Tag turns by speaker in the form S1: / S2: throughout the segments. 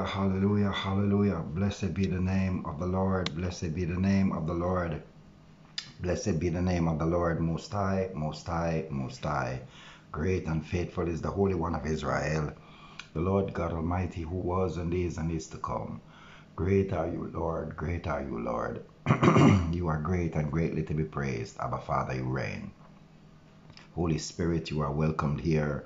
S1: Hallelujah, hallelujah, hallelujah. Blessed be the name of the Lord. Blessed be the name of the Lord. Blessed be the name of the Lord, Most High, Most High, Most High. Great and faithful is the Holy One of Israel, the Lord God Almighty, who was and is and is to come. Great are you, Lord. Great are you, Lord. you are great and greatly to be praised. Abba, Father, you reign. Holy Spirit, you are welcomed here.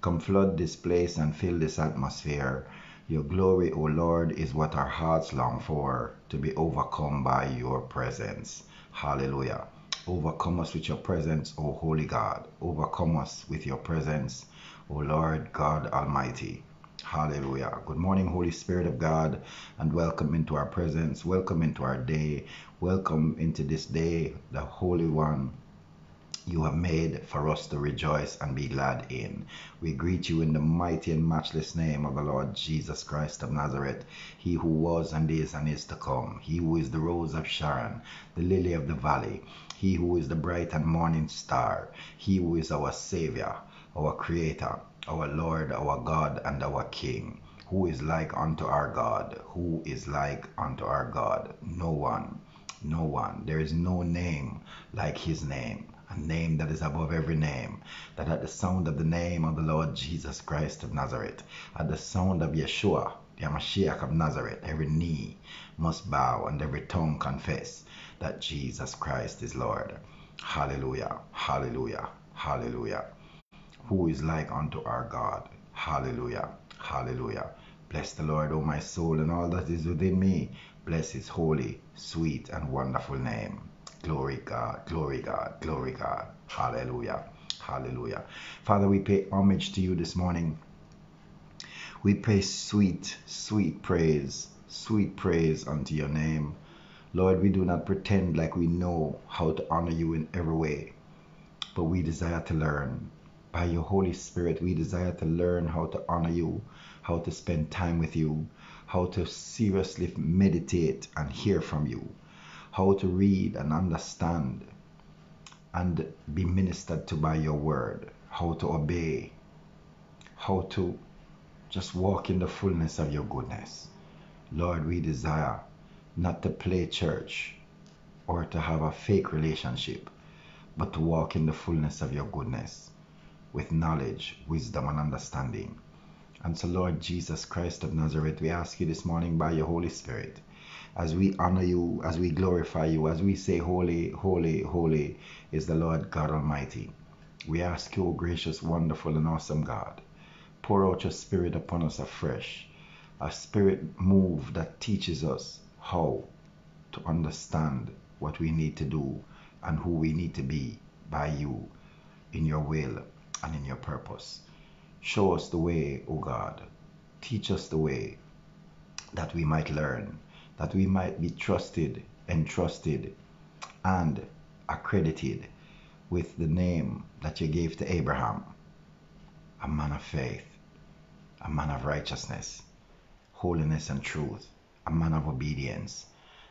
S1: Come flood this place and fill this atmosphere. Your glory, O Lord, is what our hearts long for, to be overcome by your presence. Hallelujah. Overcome us with your presence, O Holy God. Overcome us with your presence, O Lord God Almighty. Hallelujah. Good morning, Holy Spirit of God, and welcome into our presence. Welcome into our day. Welcome into this day, the Holy One you have made for us to rejoice and be glad in. We greet you in the mighty and matchless name of the Lord Jesus Christ of Nazareth, he who was and is and is to come, he who is the rose of Sharon, the lily of the valley, he who is the bright and morning star, he who is our Savior, our Creator, our Lord, our God, and our King. Who is like unto our God? Who is like unto our God? No one, no one. There is no name like his name name that is above every name, that at the sound of the name of the Lord Jesus Christ of Nazareth, at the sound of Yeshua, the Mashiach of Nazareth, every knee must bow and every tongue confess that Jesus Christ is Lord. Hallelujah, hallelujah, hallelujah. Who is like unto our God? Hallelujah, hallelujah. Bless the Lord, O my soul, and all that is within me. Bless his holy, sweet, and wonderful name. Glory God, glory God, glory God. Hallelujah, hallelujah. Father, we pay homage to you this morning. We pay sweet, sweet praise, sweet praise unto your name. Lord, we do not pretend like we know how to honor you in every way, but we desire to learn. By your Holy Spirit, we desire to learn how to honor you, how to spend time with you, how to seriously meditate and hear from you how to read and understand and be ministered to by your word, how to obey, how to just walk in the fullness of your goodness. Lord, we desire not to play church or to have a fake relationship, but to walk in the fullness of your goodness with knowledge, wisdom, and understanding. And so, Lord Jesus Christ of Nazareth, we ask you this morning by your Holy Spirit as we honor you, as we glorify you, as we say, Holy, holy, holy is the Lord God Almighty. We ask you, gracious, wonderful, and awesome God, pour out your spirit upon us afresh, a spirit move that teaches us how to understand what we need to do and who we need to be by you in your will and in your purpose. Show us the way, O God. Teach us the way that we might learn that we might be trusted, entrusted, and accredited with the name that you gave to Abraham a man of faith, a man of righteousness, holiness, and truth, a man of obedience.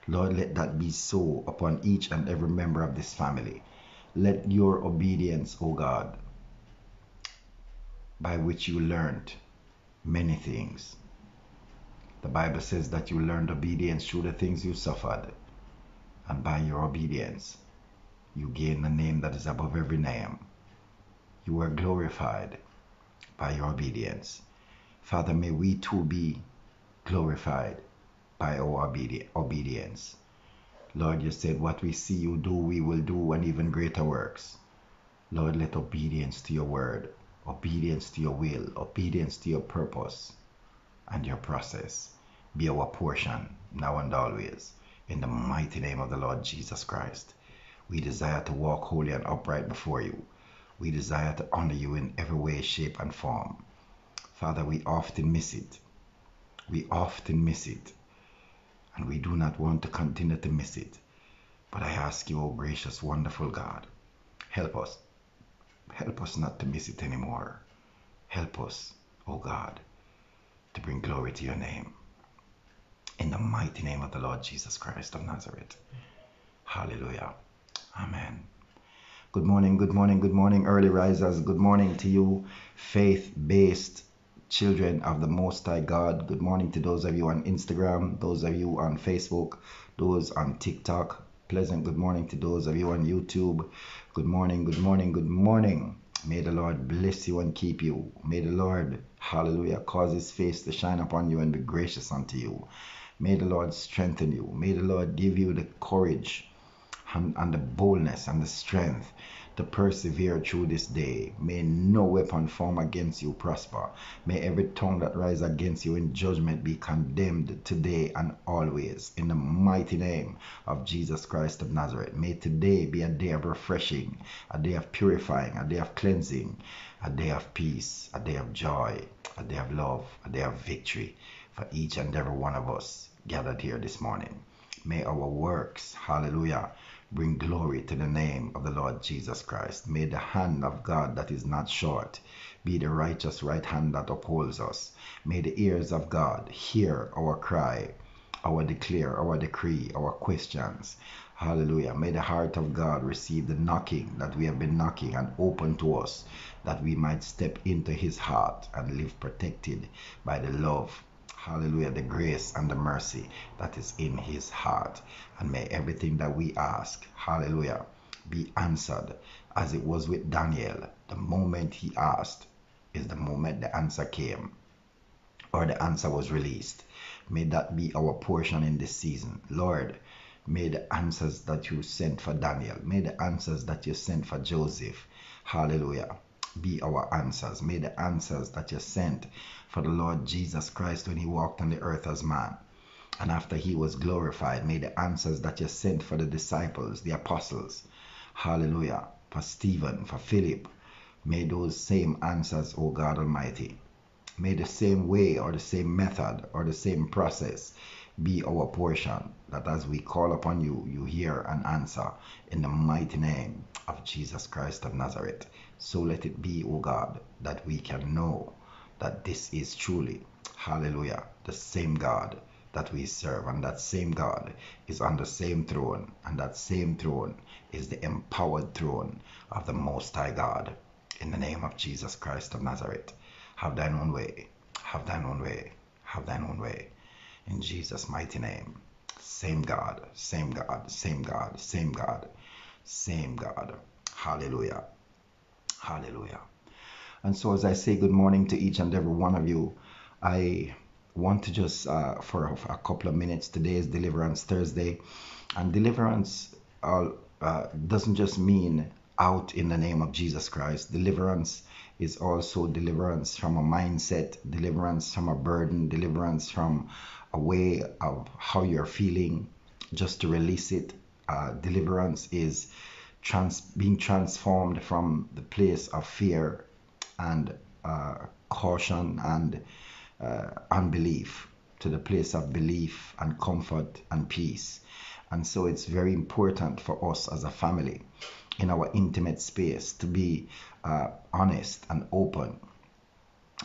S1: Lord, let that be so upon each and every member of this family. Let your obedience, O God, by which you learned many things, the Bible says that you learned obedience through the things you suffered. And by your obedience, you gain the name that is above every name. You were glorified by your obedience. Father, may we too be glorified by our obedience. Lord, you said, What we see you do, we will do, and even greater works. Lord, let obedience to your word, obedience to your will, obedience to your purpose, and your process be our portion now and always. In the mighty name of the Lord Jesus Christ, we desire to walk holy and upright before you. We desire to honor you in every way, shape, and form. Father, we often miss it. We often miss it. And we do not want to continue to miss it. But I ask you, O oh gracious, wonderful God, help us. Help us not to miss it anymore. Help us, O oh God, to bring glory to your name. In the mighty name of the Lord Jesus Christ of Nazareth. Hallelujah. Amen. Good morning, good morning, good morning, early risers. Good morning to you, faith based children of the Most High God. Good morning to those of you on Instagram, those of you on Facebook, those on TikTok. Pleasant good morning to those of you on YouTube. Good morning, good morning, good morning. May the Lord bless you and keep you. May the Lord, hallelujah, cause his face to shine upon you and be gracious unto you. May the Lord strengthen you. May the Lord give you the courage and, and the boldness and the strength to persevere through this day. May no weapon form against you prosper. May every tongue that rise against you in judgment be condemned today and always. In the mighty name of Jesus Christ of Nazareth. May today be a day of refreshing, a day of purifying, a day of cleansing, a day of peace, a day of joy, a day of love, a day of victory for each and every one of us gathered here this morning. May our works, hallelujah, bring glory to the name of the Lord Jesus Christ. May the hand of God that is not short be the righteous right hand that upholds us. May the ears of God hear our cry, our declare, our decree, our questions. Hallelujah. May the heart of God receive the knocking that we have been knocking and open to us that we might step into his heart and live protected by the love hallelujah, the grace and the mercy that is in his heart. And may everything that we ask, hallelujah, be answered as it was with Daniel. The moment he asked is the moment the answer came or the answer was released. May that be our portion in this season. Lord, may the answers that you sent for Daniel, may the answers that you sent for Joseph, hallelujah, be our answers. May the answers that you sent for the Lord Jesus Christ when he walked on the earth as man. And after he was glorified, may the answers that you sent for the disciples, the apostles, hallelujah, for Stephen, for Philip, may those same answers, O God Almighty, may the same way or the same method or the same process be our portion, that as we call upon you, you hear and answer in the mighty name of Jesus Christ of Nazareth. So let it be, O God, that we can know that this is truly, hallelujah, the same God that we serve. And that same God is on the same throne. And that same throne is the empowered throne of the Most High God. In the name of Jesus Christ of Nazareth, have thine own way, have thine own way, have thine own way. In Jesus' mighty name. Same God, same God, same God, same God, same God. Hallelujah. Hallelujah. And so, as I say good morning to each and every one of you, I want to just, uh, for, for, a couple of minutes, today is Deliverance Thursday. And deliverance uh, uh, doesn't just mean out in the name of Jesus Christ. Deliverance is also deliverance from a mindset, deliverance from a burden, deliverance from a way of how you're feeling, just to release it. Uh, deliverance is trans- being transformed from the place of fear and uh, caution and uh, unbelief to the place of belief and comfort and peace. And so it's very important for us as a family in our intimate space to be uh, honest and open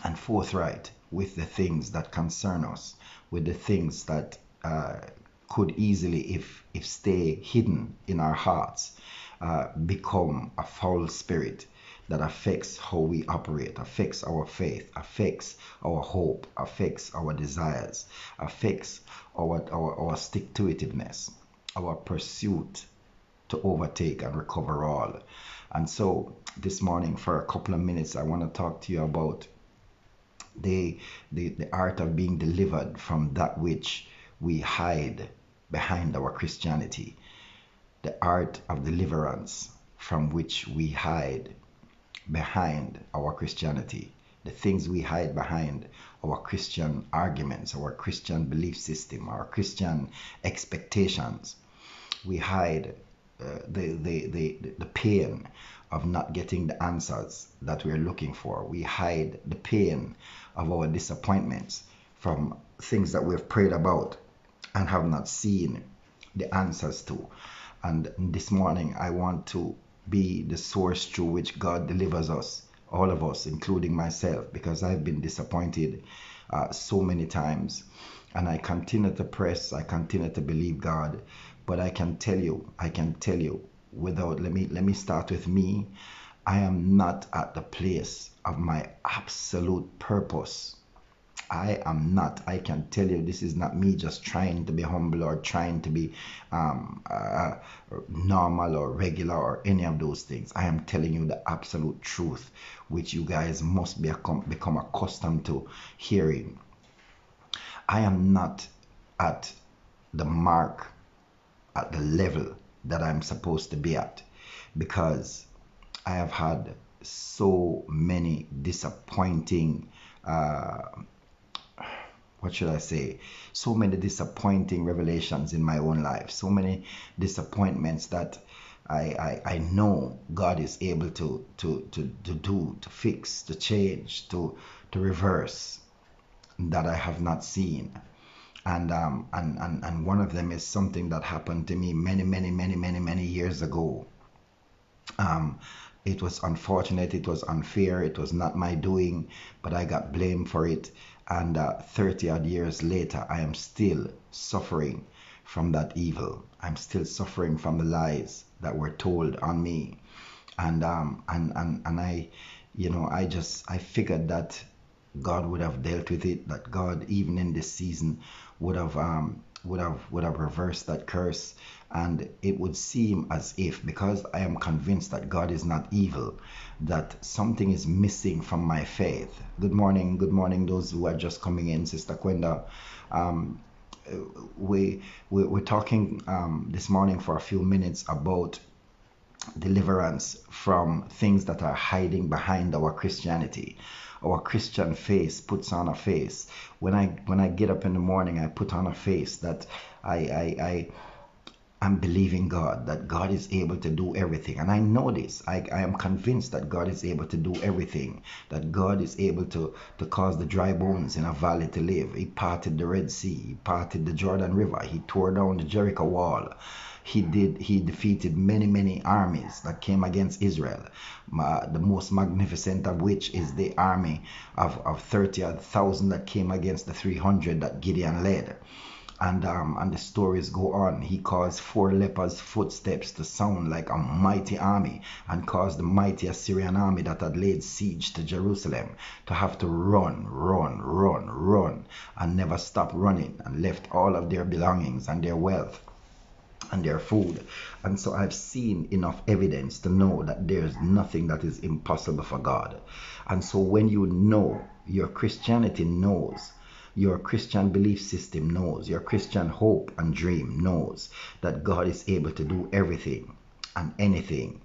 S1: and forthright with the things that concern us, with the things that uh, could easily, if if stay hidden in our hearts, uh, become a foul spirit that affects how we operate, affects our faith, affects our hope, affects our desires, affects our, our, our stick to itiveness, our pursuit to overtake and recover all. And so this morning, for a couple of minutes, I want to talk to you about the, the, the art of being delivered from that which we hide behind our Christianity, the art of deliverance from which we hide behind our Christianity, the things we hide behind our Christian arguments, our Christian belief system, our Christian expectations. We hide uh, the, the, the, the pain of not getting the answers that we're looking for. We hide the pain of our disappointments from things that we've prayed about and have not seen the answers to. And this morning, I want to be the source through which God delivers us, all of us, including myself, because I've been disappointed uh, so many times. And I continue to press, I continue to believe God. But I can tell you, I can tell you, without let me let me start with me I am not at the place of my absolute purpose. I am not. I can tell you this is not me just trying to be humble or trying to be um, uh, normal or regular or any of those things. I am telling you the absolute truth, which you guys must be become accustomed to hearing. I am not at the mark, at the level that I'm supposed to be at because I have had so many disappointing uh, what should I say, so many disappointing revelations in my own life, so many disappointments that I, I, I know God is able to, to, to, to do, to fix, to change, to, to reverse that I have not seen. And, um, and, and, and one of them is something that happened to me many, many, many, many, many years ago. Um, it was unfortunate, it was unfair, it was not my doing, but I got blamed for it and uh, 30 odd years later, I am still suffering from that evil. I'm still suffering from the lies that were told on me. And, um, and, and, and I, you know, I just, I figured that God would have dealt with it, that God, even in this season, would have, um, would have, would have reversed that curse and it would seem as if, because I am convinced that God is not evil, that something is missing from my faith. Good morning, good morning, those who are just coming in, Sister Quenda. Um, we, we, we're talking um, this morning for a few minutes about deliverance from things that are hiding behind our Christianity. Our Christian face puts on a face. When I when I get up in the morning, I put on a face that I I, I I'm believing God that God is able to do everything. And I know this. I, I am convinced that God is able to do everything. That God is able to, to cause the dry bones in a valley to live. He parted the Red Sea. He parted the Jordan River. He tore down the Jericho wall. He did. He defeated many, many armies that came against Israel. The most magnificent of which is the army of, of 30,000 that came against the 300 that Gideon led and um, and the stories go on. He caused four lepers' footsteps to sound like a mighty army, and caused the mighty Assyrian army that had laid siege to Jerusalem to have to run, run, run, run, and never stop running, and left all of their belongings and their wealth and their food. And so I've seen enough evidence to know that there's nothing that is impossible for God. And so when you know, your Christianity knows your Christian belief system knows, your Christian hope and dream knows that God is able to do everything and anything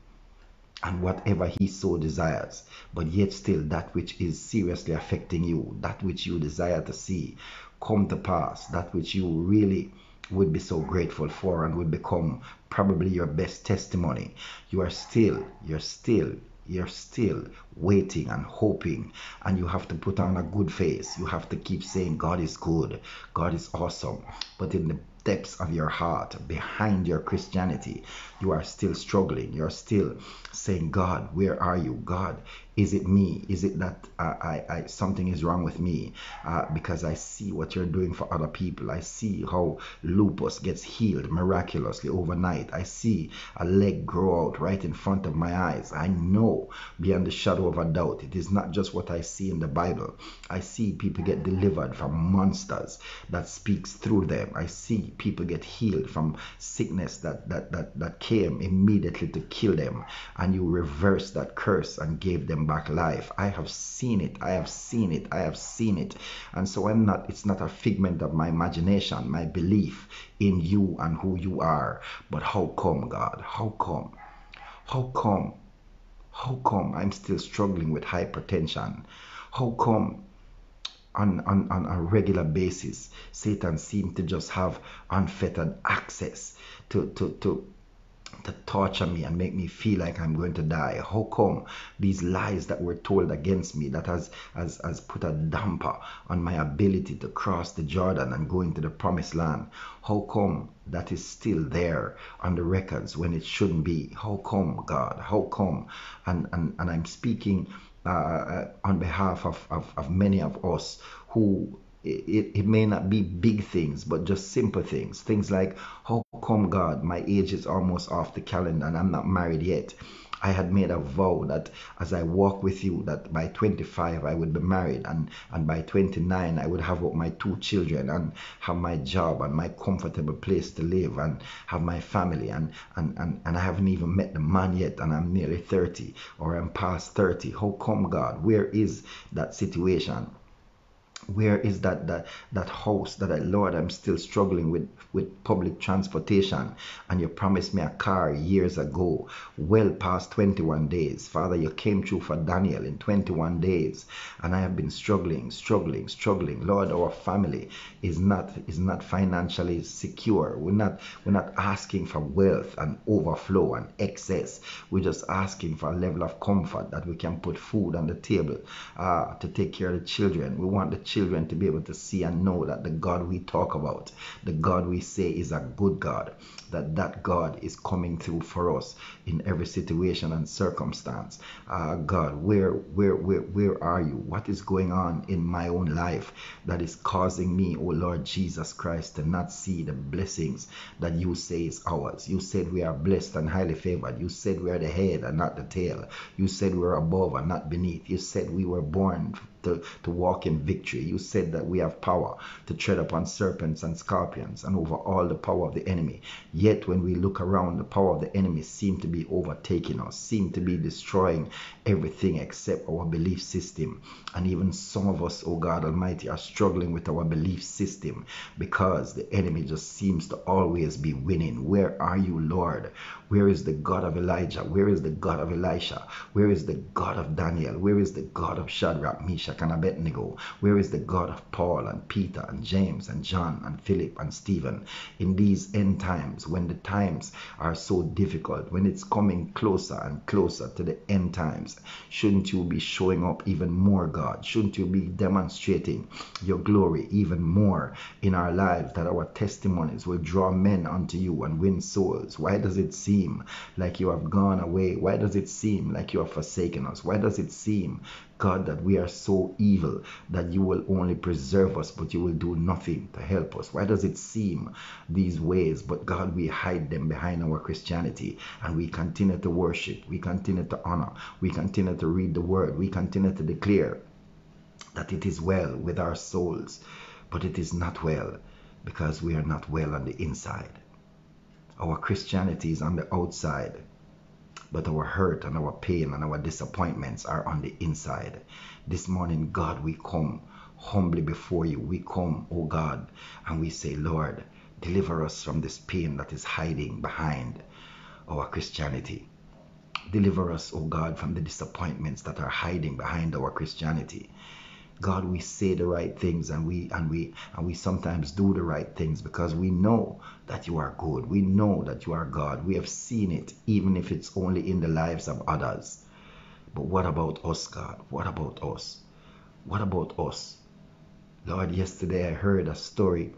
S1: and whatever he so desires. But yet still that which is seriously affecting you that which you desire to see come to pass that which you really would be so grateful for and would become probably your best testimony you are still you're still you're still waiting and hoping and you have to put on a good face. You have to keep saying god is good. God is awesome. But in the depths of your heart behind your christianity you are still struggling. You're still saying god where are you? God is it me? Is it that uh, I, I, something is wrong with me? Uh, because I see what you're doing for other people. I see how lupus gets healed miraculously overnight. I see a leg grow out right in front of my eyes. I know beyond the shadow of a doubt it is not just what I see in the Bible. I see people get delivered from monsters that speaks through them. I see people get healed from sickness that that that, that came immediately to kill them, and you reverse that curse and gave them back life. I have seen it. I have seen it. I have seen it. And so I'm not, it's not a figment of my imagination, my belief in you and who you are. But how come, God? How come? How come? How come I'm still struggling with hypertension? How come on, on, on a regular basis Satan seems to just have unfettered access to, to, to to torture me and make me feel like I'm going to die? How come these lies that were told against me that has, has, has put a damper on my ability to cross the Jordan and go into the promised land? How come that is still there on the records when it shouldn't be? How come, God? How come? And, and, and I'm speaking uh, uh on behalf of, of, of many of us who it, it may not be big things, but just simple things. Things like, how come God, my age is almost off the calendar and I'm not married yet? I had made a vow that as I walk with you, that by 25 I would be married, and, and by 29 I would have my two children and have my job and my comfortable place to live and have my family. And, and, and, and I haven't even met the man yet, and I'm nearly 30 or I'm past 30. How come, God? Where is that situation? Where is that that that house that I, Lord I'm still struggling with with public transportation and you promised me a car years ago well past 21 days. Father you came through for Daniel in 21 days and I have been struggling struggling struggling. Lord our family is not is not financially secure. We're not we're not asking for wealth and overflow and excess. We're just asking for a level of comfort that we can put food on the table uh, to take care of the children. We want the children children to be able to see and know that the God we talk about, the God we say is a good God, that that God is coming through for us in every situation and circumstance. Uh, God, where, where, where, where are you? What is going on in my own life that is causing me, oh Lord Jesus Christ, to not see the blessings that you say is ours? You said we are blessed and highly favored. You said we are the head and not the tail. You said we are above and not beneath. You said we were born to, to walk in victory. You said that we have power to tread upon serpents and scorpions and over all the power of the enemy. Yet when we look around, the power of the enemy seem to be overtaking us, seem to be destroying everything except our belief system. And even some of us, oh God Almighty, are struggling with our belief system because the enemy just seems to always be winning. Where are you, Lord? Where is the God of Elijah? Where is the God of Elisha? Where is the God of Daniel? Where is the God of Shadrach, Meshach, and Abednego? Where is the God of Paul and Peter and James and John and Philip and Stephen? In these end times, when the times are so difficult, when it's coming closer and closer to the end times, shouldn't you be showing up even more, God? Shouldn't you be demonstrating your glory even more in our lives that our testimonies will draw men unto you and win souls? Why does it seem seem like you have gone away? Why does it seem like you have forsaken us? Why does it seem, God, that we are so evil that you will only preserve us, but you will do nothing to help us? Why does it seem these ways, but God, we hide them behind our Christianity and we continue to worship, we continue to honor, we continue to read the word, we continue to declare that it is well with our souls, but it is not well because we are not well on the inside. Our Christianity is on the outside, but our hurt and our pain and our disappointments are on the inside. This morning, God, we come humbly before you. We come, oh God, and we say, Lord, deliver us from this pain that is hiding behind our Christianity. Deliver us, oh God, from the disappointments that are hiding behind our Christianity. God, we say the right things and we and we and we sometimes do the right things because we know that you are good. We know that you are God. We have seen it, even if it's only in the lives of others. But what about us, God? What about us? What about us? Lord, yesterday I heard a story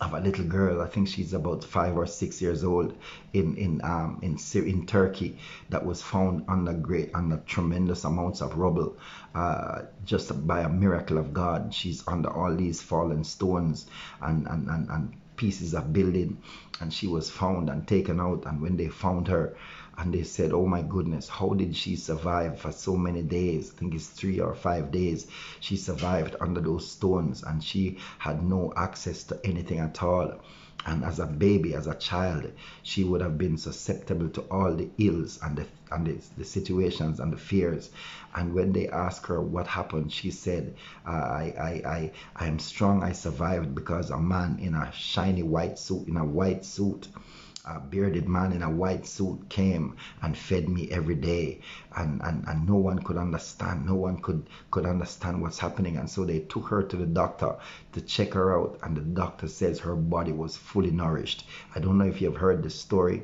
S1: of a little girl. I think she's about five or six years old in in um in in Turkey that was found under great under tremendous amounts of rubble, uh, just by a miracle of God. She's under all these fallen stones and and and, and pieces of building, and she was found and taken out. And when they found her, and they said, Oh my goodness, how did she survive for so many days? I think it's three or five days. She survived under those stones and she had no access to anything at all. And as a baby, as a child, she would have been susceptible to all the ills and the and the, the situations and the fears. And when they asked her what happened, she said, I, I, I, I am strong. I survived because a man in a shiny white suit, in a white suit, a bearded man in a white suit came and fed me every day. And, and, and no one could understand no one could could understand what's happening. And so they took her to the doctor to check her out. And the doctor says her body was fully nourished. I don't know if you've heard the story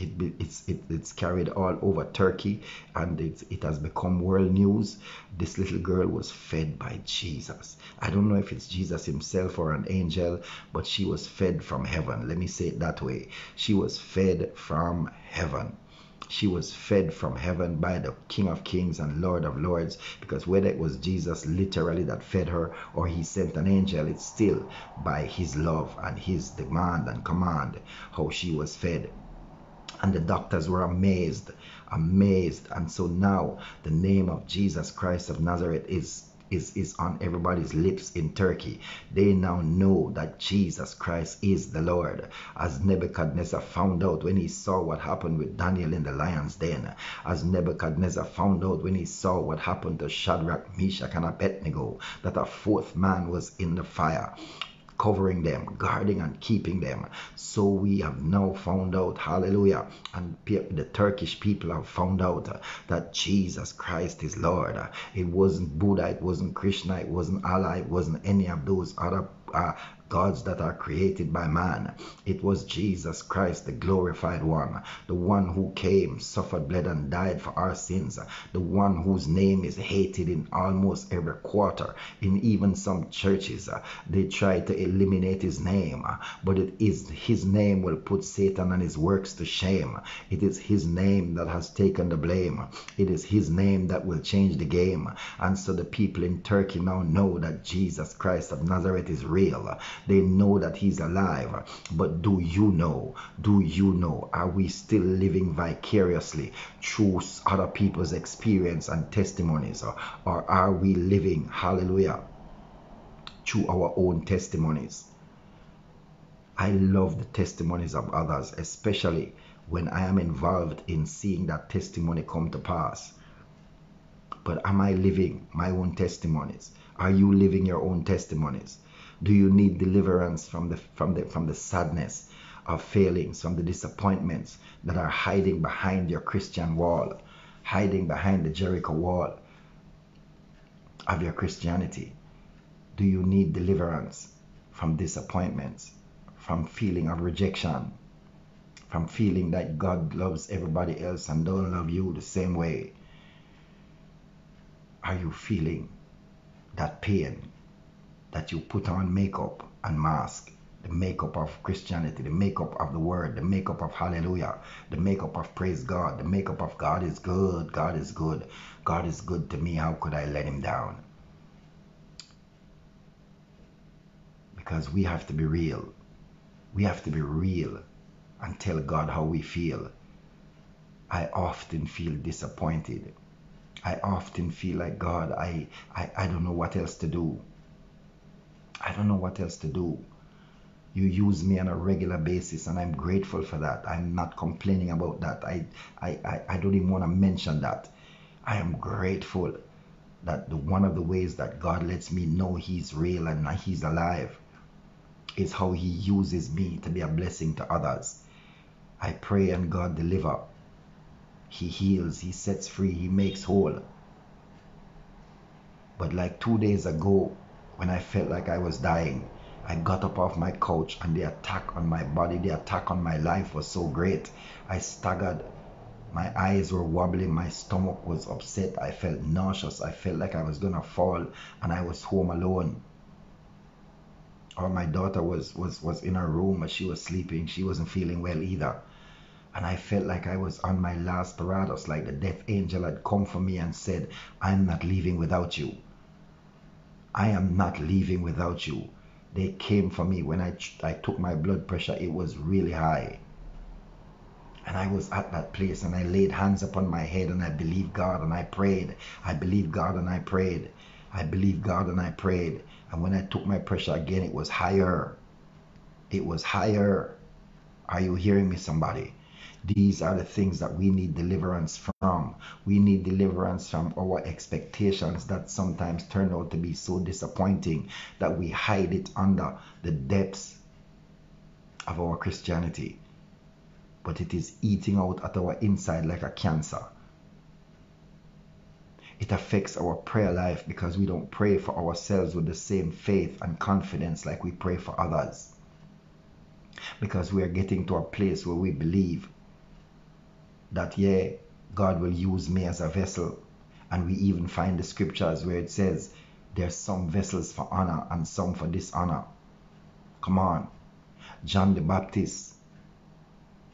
S1: it, it's it, it's carried all over Turkey and it, it has become world news. This little girl was fed by Jesus. I don't know if it's Jesus himself or an angel, but she was fed from heaven. Let me say it that way. She was fed from heaven she was fed from heaven by the King of Kings and Lord of Lords. Because whether it was Jesus literally that fed her or he sent an angel, it's still by his love and his demand and command how she was fed and the doctors were amazed amazed. And so now the name of Jesus Christ of Nazareth is is, is on everybody's lips in Turkey. They now know that Jesus Christ is the Lord. As Nebuchadnezzar found out when he saw what happened with Daniel in the lion's den, as Nebuchadnezzar found out when he saw what happened to Shadrach, Meshach, and Abednego, that a fourth man was in the fire covering them, guarding and keeping them. So we have now found out, hallelujah, and the Turkish people have found out that Jesus Christ is Lord. It wasn't Buddha, it wasn't Krishna, it wasn't Allah, it wasn't any of those other uh, gods that are created by man. It was Jesus Christ, the glorified one, the one who came, suffered, bled, and died for our sins, the one whose name is hated in almost every quarter. In even some churches, they try to eliminate his name, but it is his name will put Satan and his works to shame. It is his name that has taken the blame. It is his name that will change the game. And so the people in Turkey now know that Jesus Christ of Nazareth is real. They know that he's alive. But do you know? Do you know? Are we still living vicariously through other people's experience and testimonies? Or, or are we living, hallelujah, through our own testimonies? I love the testimonies of others, especially when I am involved in seeing that testimony come to pass. But am I living my own testimonies? Are you living your own testimonies? Do you need deliverance from the from the from the sadness of failings, from the disappointments that are hiding behind your Christian wall, hiding behind the Jericho wall of your Christianity? Do you need deliverance from disappointments, from feeling of rejection, from feeling that God loves everybody else and don't love you the same way? Are you feeling that pain that you put on makeup and mask the makeup of Christianity, the makeup of the word, the makeup of hallelujah, the makeup of praise God, the makeup of God is good, God is good, God is good to me. How could I let him down? Because we have to be real. We have to be real and tell God how we feel. I often feel disappointed. I often feel like God, I, I, I don't know what else to do. I don't know what else to do. You use me on a regular basis, and I'm grateful for that. I'm not complaining about that. I, I, I, I don't even want to mention that. I am grateful that the, one of the ways that God lets me know He's real and He's alive is how He uses me to be a blessing to others. I pray and God deliver. He heals, He sets free, He makes whole. But like two days ago, when I felt like I was dying. I got up off my couch and the attack on my body, the attack on my life was so great. I staggered. My eyes were wobbling. My stomach was upset. I felt nauseous. I felt like I was going to fall and I was home alone. Or my daughter was, was, was in her room but she was sleeping. She wasn't feeling well either. And I felt like I was on my last parados, like the death angel had come for me and said, I'm not leaving without you. I am not leaving without you. They came for me when I, I took my blood pressure, it was really high. And I was at that place and I laid hands upon my head and I believed God and I prayed. I believed God and I prayed. I believed God and I prayed. And when I took my pressure again, it was higher. It was higher. Are you hearing me, somebody? These are the things that we need deliverance from. We need deliverance from our expectations that sometimes turn out to be so disappointing that we hide it under the depths of our Christianity. But it is eating out at our inside like a cancer. It affects our prayer life because we don't pray for ourselves with the same faith and confidence like we pray for others. Because we are getting to a place where we believe that, yeah, God will use me as a vessel. And we even find the scriptures where it says there's some vessels for honor and some for dishonor. Come on. John the Baptist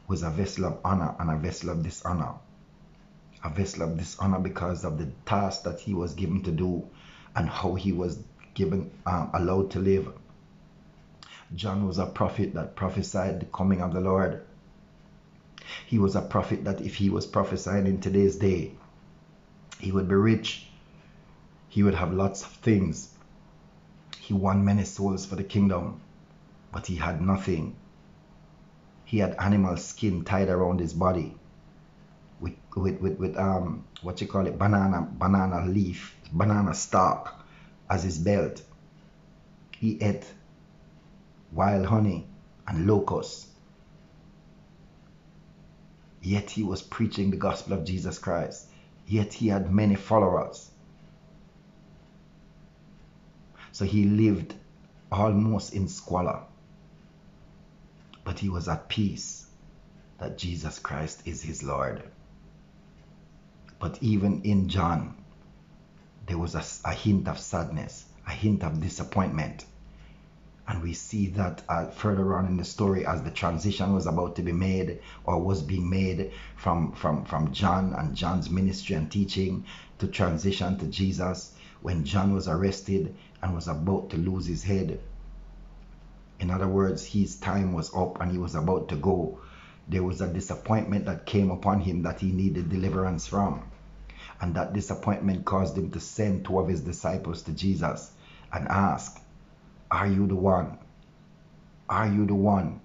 S1: was a vessel of honor and a vessel of dishonor. A vessel of dishonor because of the task that he was given to do and how he was given um, allowed to live. John was a prophet that prophesied the coming of the Lord He was a prophet that if he was prophesying in today's day, he would be rich. He would have lots of things. He won many souls for the kingdom, but he had nothing. He had animal skin tied around his body with with with, with um what you call it banana banana leaf banana stalk as his belt. He ate wild honey and locusts. Yet he was preaching the gospel of Jesus Christ. Yet he had many followers. So he lived almost in squalor. But he was at peace that Jesus Christ is his Lord. But even in John, there was a, a hint of sadness, a hint of disappointment. And we see that uh, further on in the story as the transition was about to be made or was being made from, from, from John and John's ministry and teaching to transition to Jesus when John was arrested and was about to lose his head. In other words, his time was up and he was about to go. There was a disappointment that came upon him that he needed deliverance from. And that disappointment caused him to send two of his disciples to Jesus and ask, Are you the one? Are you the one?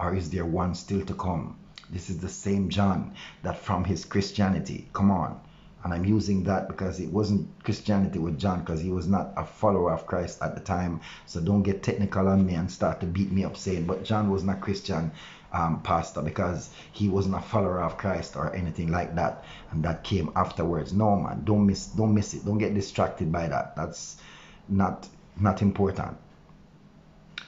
S1: Or is there one still to come? This is the same John that from his Christianity, come on. And I'm using that because it wasn't Christianity with John because he was not a follower of Christ at the time. So don't get technical on me and start to beat me up saying, but John was not Christian um, pastor because he wasn't a follower of Christ or anything like that. And that came afterwards. No man, don't miss don't miss it. Don't get distracted by that. That's not not important.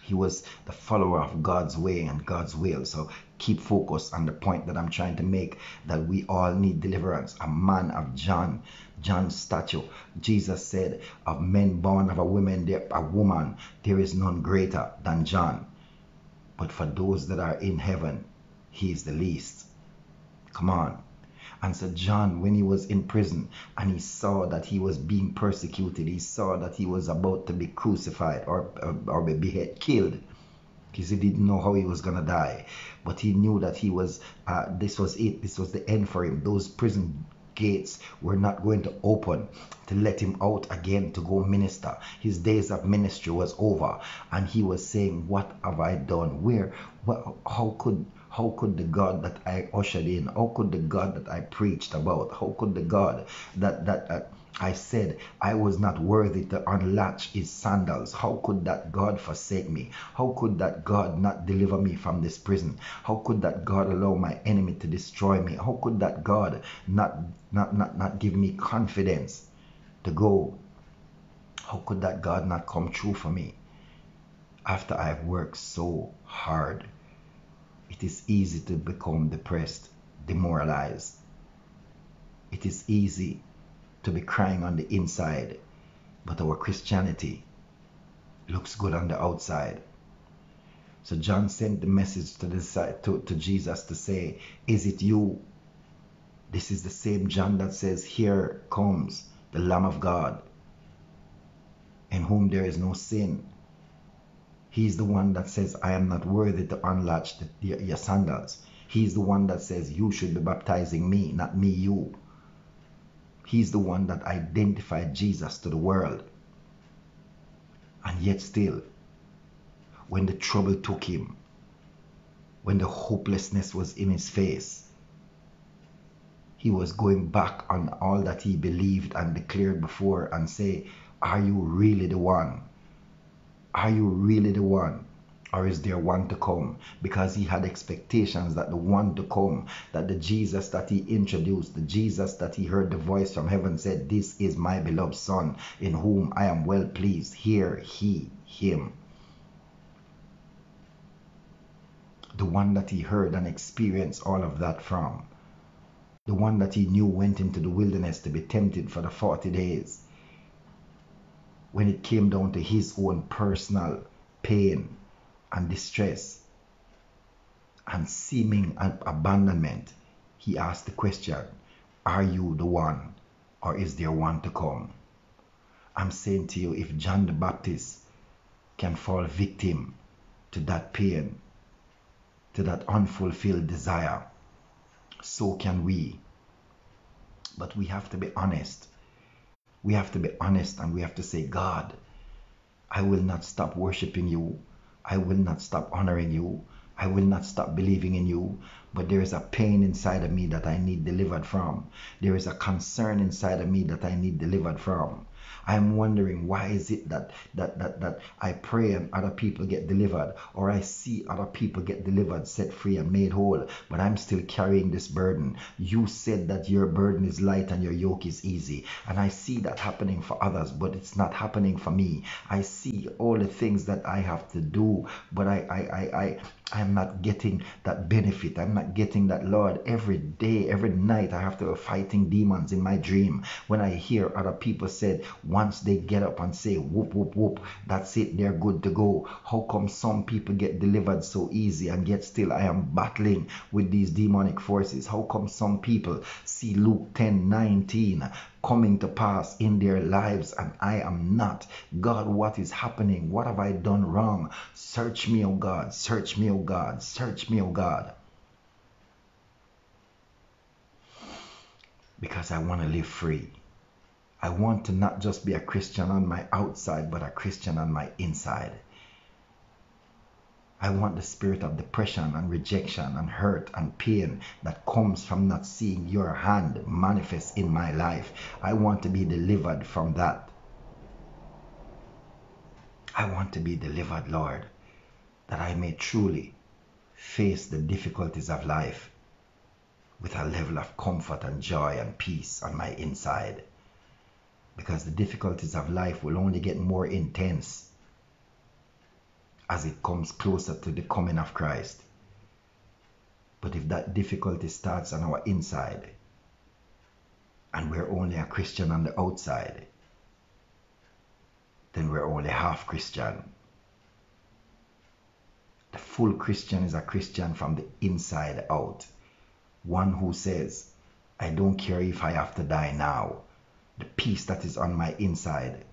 S1: He was the follower of God's way and God's will. So keep focused on the point that I'm trying to make that we all need deliverance. A man of John, John's statue. Jesus said, Of men born of a woman, there, a woman, there is none greater than John. But for those that are in heaven, he is the least. Come on. And so John, when he was in prison and he saw that he was being persecuted, he saw that he was about to be crucified or, or, or be killed, because he didn't know how he was going to die. But he knew that he was, uh, this was it, this was the end for him. Those prison gates were not going to open to let him out again to go minister. His days of ministry was over. And he was saying, What have I done? Where, how could how could the God that I ushered in, how could the God that I preached about, how could the God that that uh, I said I was not worthy to unlatch his sandals, how could that God forsake me? How could that God not deliver me from this prison? How could that God allow my enemy to destroy me? How could that God not not not, not give me confidence to go? How could that God not come true for me after I've worked so hard? It is easy to become depressed, demoralized. It is easy to be crying on the inside, but our Christianity looks good on the outside. So John sent the message to, the, to, to Jesus to say, Is it you? This is the same John that says, Here comes the Lamb of God, in whom there is no sin. He's the one that says, I am not worthy to unlatch the, the, your sandals. He's the one that says, You should be baptizing me, not me, you. He's the one that identified Jesus to the world. And yet, still, when the trouble took him, when the hopelessness was in his face, he was going back on all that he believed and declared before and say, Are you really the one? Are you really the one? Or is there one to come? Because he had expectations that the one to come, that the Jesus that he introduced, the Jesus that he heard the voice from heaven said, This is my beloved Son, in whom I am well pleased. Hear he, him. The one that he heard and experienced all of that from. The one that he knew went into the wilderness to be tempted for the 40 days when it came down to his own personal pain and distress and seeming abandonment, he asked the question, Are you the one, or is there one to come? I'm saying to you, if John the Baptist can fall victim to that pain, to that unfulfilled desire, so can we. But we have to be honest. We have to be honest and we have to say, God, I will not stop worshiping you. I will not stop honoring you. I will not stop believing in you. But there is a pain inside of me that I need delivered from. There is a concern inside of me that I need delivered from. I'm wondering why is it that that that that I pray and other people get delivered or I see other people get delivered, set free and made whole, but I'm still carrying this burden. You said that your burden is light and your yoke is easy. And I see that happening for others, but it's not happening for me. I see all the things that I have to do, but I I I, I I'm not getting that benefit. I'm not getting that, Lord. Every day, every night, I have to be fighting demons in my dream. When I hear other people said, once they get up and say, whoop, whoop, whoop, that's it, they're good to go. How come some people get delivered so easy and yet still I am battling with these demonic forces? How come some people see Luke 10 19 coming to pass in their lives and I am not. God, what is happening? What have I done wrong? Search me, O God. Search me, O God. Search me, O God. Because I want to live free. I want to not just be a Christian on my outside, but a Christian on my inside. I want the spirit of depression and rejection and hurt and pain that comes from not seeing your hand manifest in my life. I want to be delivered from that. I want to be delivered, Lord, that I may truly face the difficulties of life with a level of comfort and joy and peace on my inside. Because the difficulties of life will only get more intense as it comes closer to the coming of Christ. But if that difficulty starts on our inside and we're only a Christian on the outside, then we're only half Christian. The full Christian is a Christian from the inside out. One who says, I don't care if I have to die now. The peace that is on my inside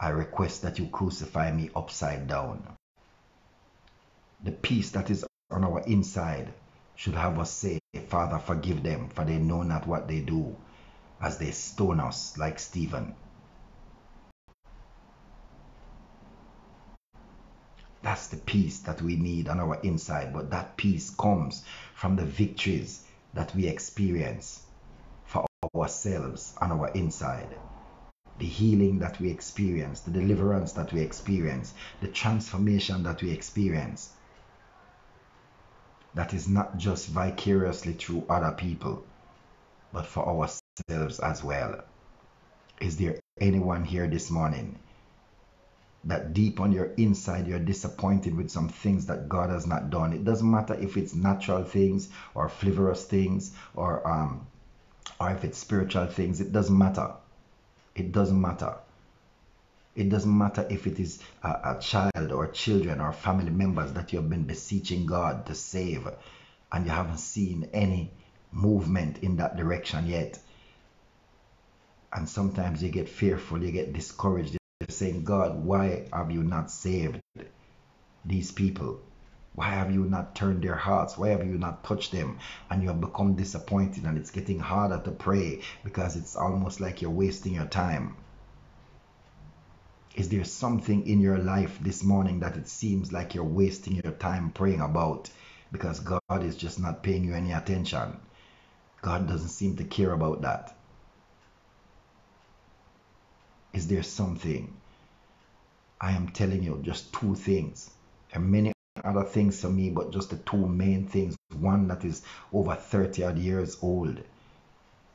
S1: I request that you crucify me upside down. The peace that is on our inside should have us say, Father, forgive them, for they know not what they do, as they stone us like Stephen. That's the peace that we need on our inside, but that peace comes from the victories that we experience ourselves on our inside the healing that we experience, the deliverance that we experience, the transformation that we experience. That is not just vicariously through other people, but for ourselves as well. Is there anyone here this morning that deep on your inside you're disappointed with some things that God has not done? It doesn't matter if it's natural things or frivolous things or um, or if it's spiritual things. It doesn't matter it doesn't matter. It doesn't matter if it is a, a, child or children or family members that you have been beseeching God to save and you haven't seen any movement in that direction yet. And sometimes you get fearful, you get discouraged. You're saying, God, why have you not saved these people? Why have you not turned their hearts? Why have you not touched them? And you have become disappointed, and it's getting harder to pray because it's almost like you're wasting your time. Is there something in your life this morning that it seems like you're wasting your time praying about because God is just not paying you any attention? God doesn't seem to care about that. Is there something? I am telling you just two things. And many other things for me, but just the two main things. One that is over 30 odd years old,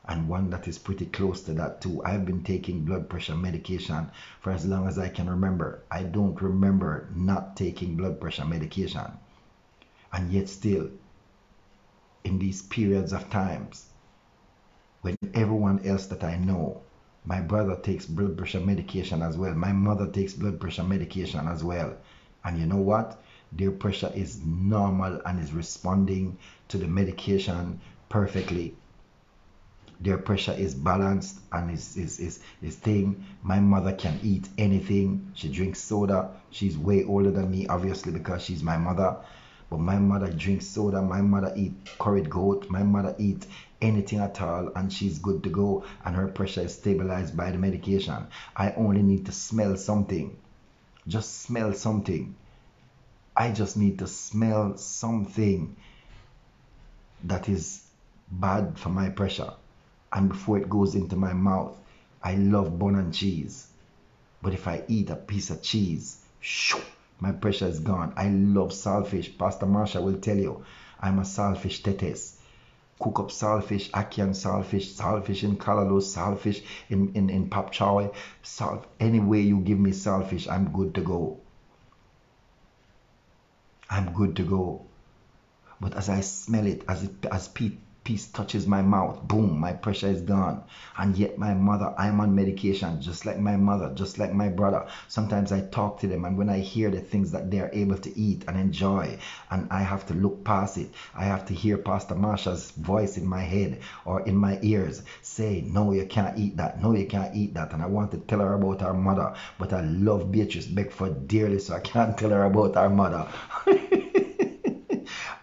S1: and one that is pretty close to that too. I've been taking blood pressure medication for as long as I can remember. I don't remember not taking blood pressure medication. And yet, still, in these periods of times, when everyone else that I know, my brother takes blood pressure medication as well, my mother takes blood pressure medication as well. And you know what? Their pressure is normal and is responding to the medication perfectly. Their pressure is balanced and is is is is thing my mother can eat anything. She drinks soda. She's way older than me obviously because she's my mother. But my mother drinks soda, my mother eat curried goat, my mother eat anything at all and she's good to go and her pressure is stabilized by the medication. I only need to smell something. Just smell something. I just need to smell something that is bad for my pressure. And before it goes into my mouth, I love bun and cheese. But if I eat a piece of cheese, shoo, my pressure is gone. I love saltfish. Pastor Marsha will tell you, I'm a saltfish tetes. Cook up saltfish, Ackee saltfish, saltfish in Callaloo, saltfish in, in, in Pop Choy, salt. Any way you give me saltfish, I'm good to go. I'm good to go. But as I smell it, as it as Pete piece touches my mouth, boom, my pressure is gone. And yet my mother, I'm on medication, just like my mother, just like my brother. Sometimes I talk to them and when I hear the things that they are able to eat and enjoy, and I have to look past it, I have to hear Pastor Marsha's voice in my head or in my ears say, no, you can't eat that. No, you can't eat that. And I want to tell her about our mother, but I love Beatrice Beckford dearly, so I can't tell her about our mother.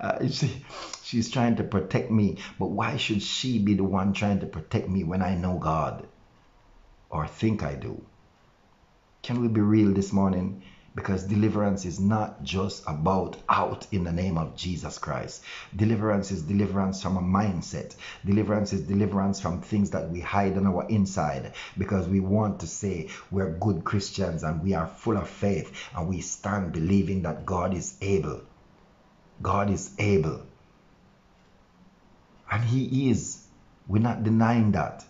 S1: uh, see, She's trying to protect me. But why should she be the one trying to protect me when I know God? Or think I do? Can we be real this morning? Because deliverance is not just about out in the name of Jesus Christ. Deliverance is deliverance from a mindset. Deliverance is deliverance from things that we hide on our inside because we want to say we're good Christians and we are full of faith and we stand believing that God is able. God is able. And He is. We're not denying that.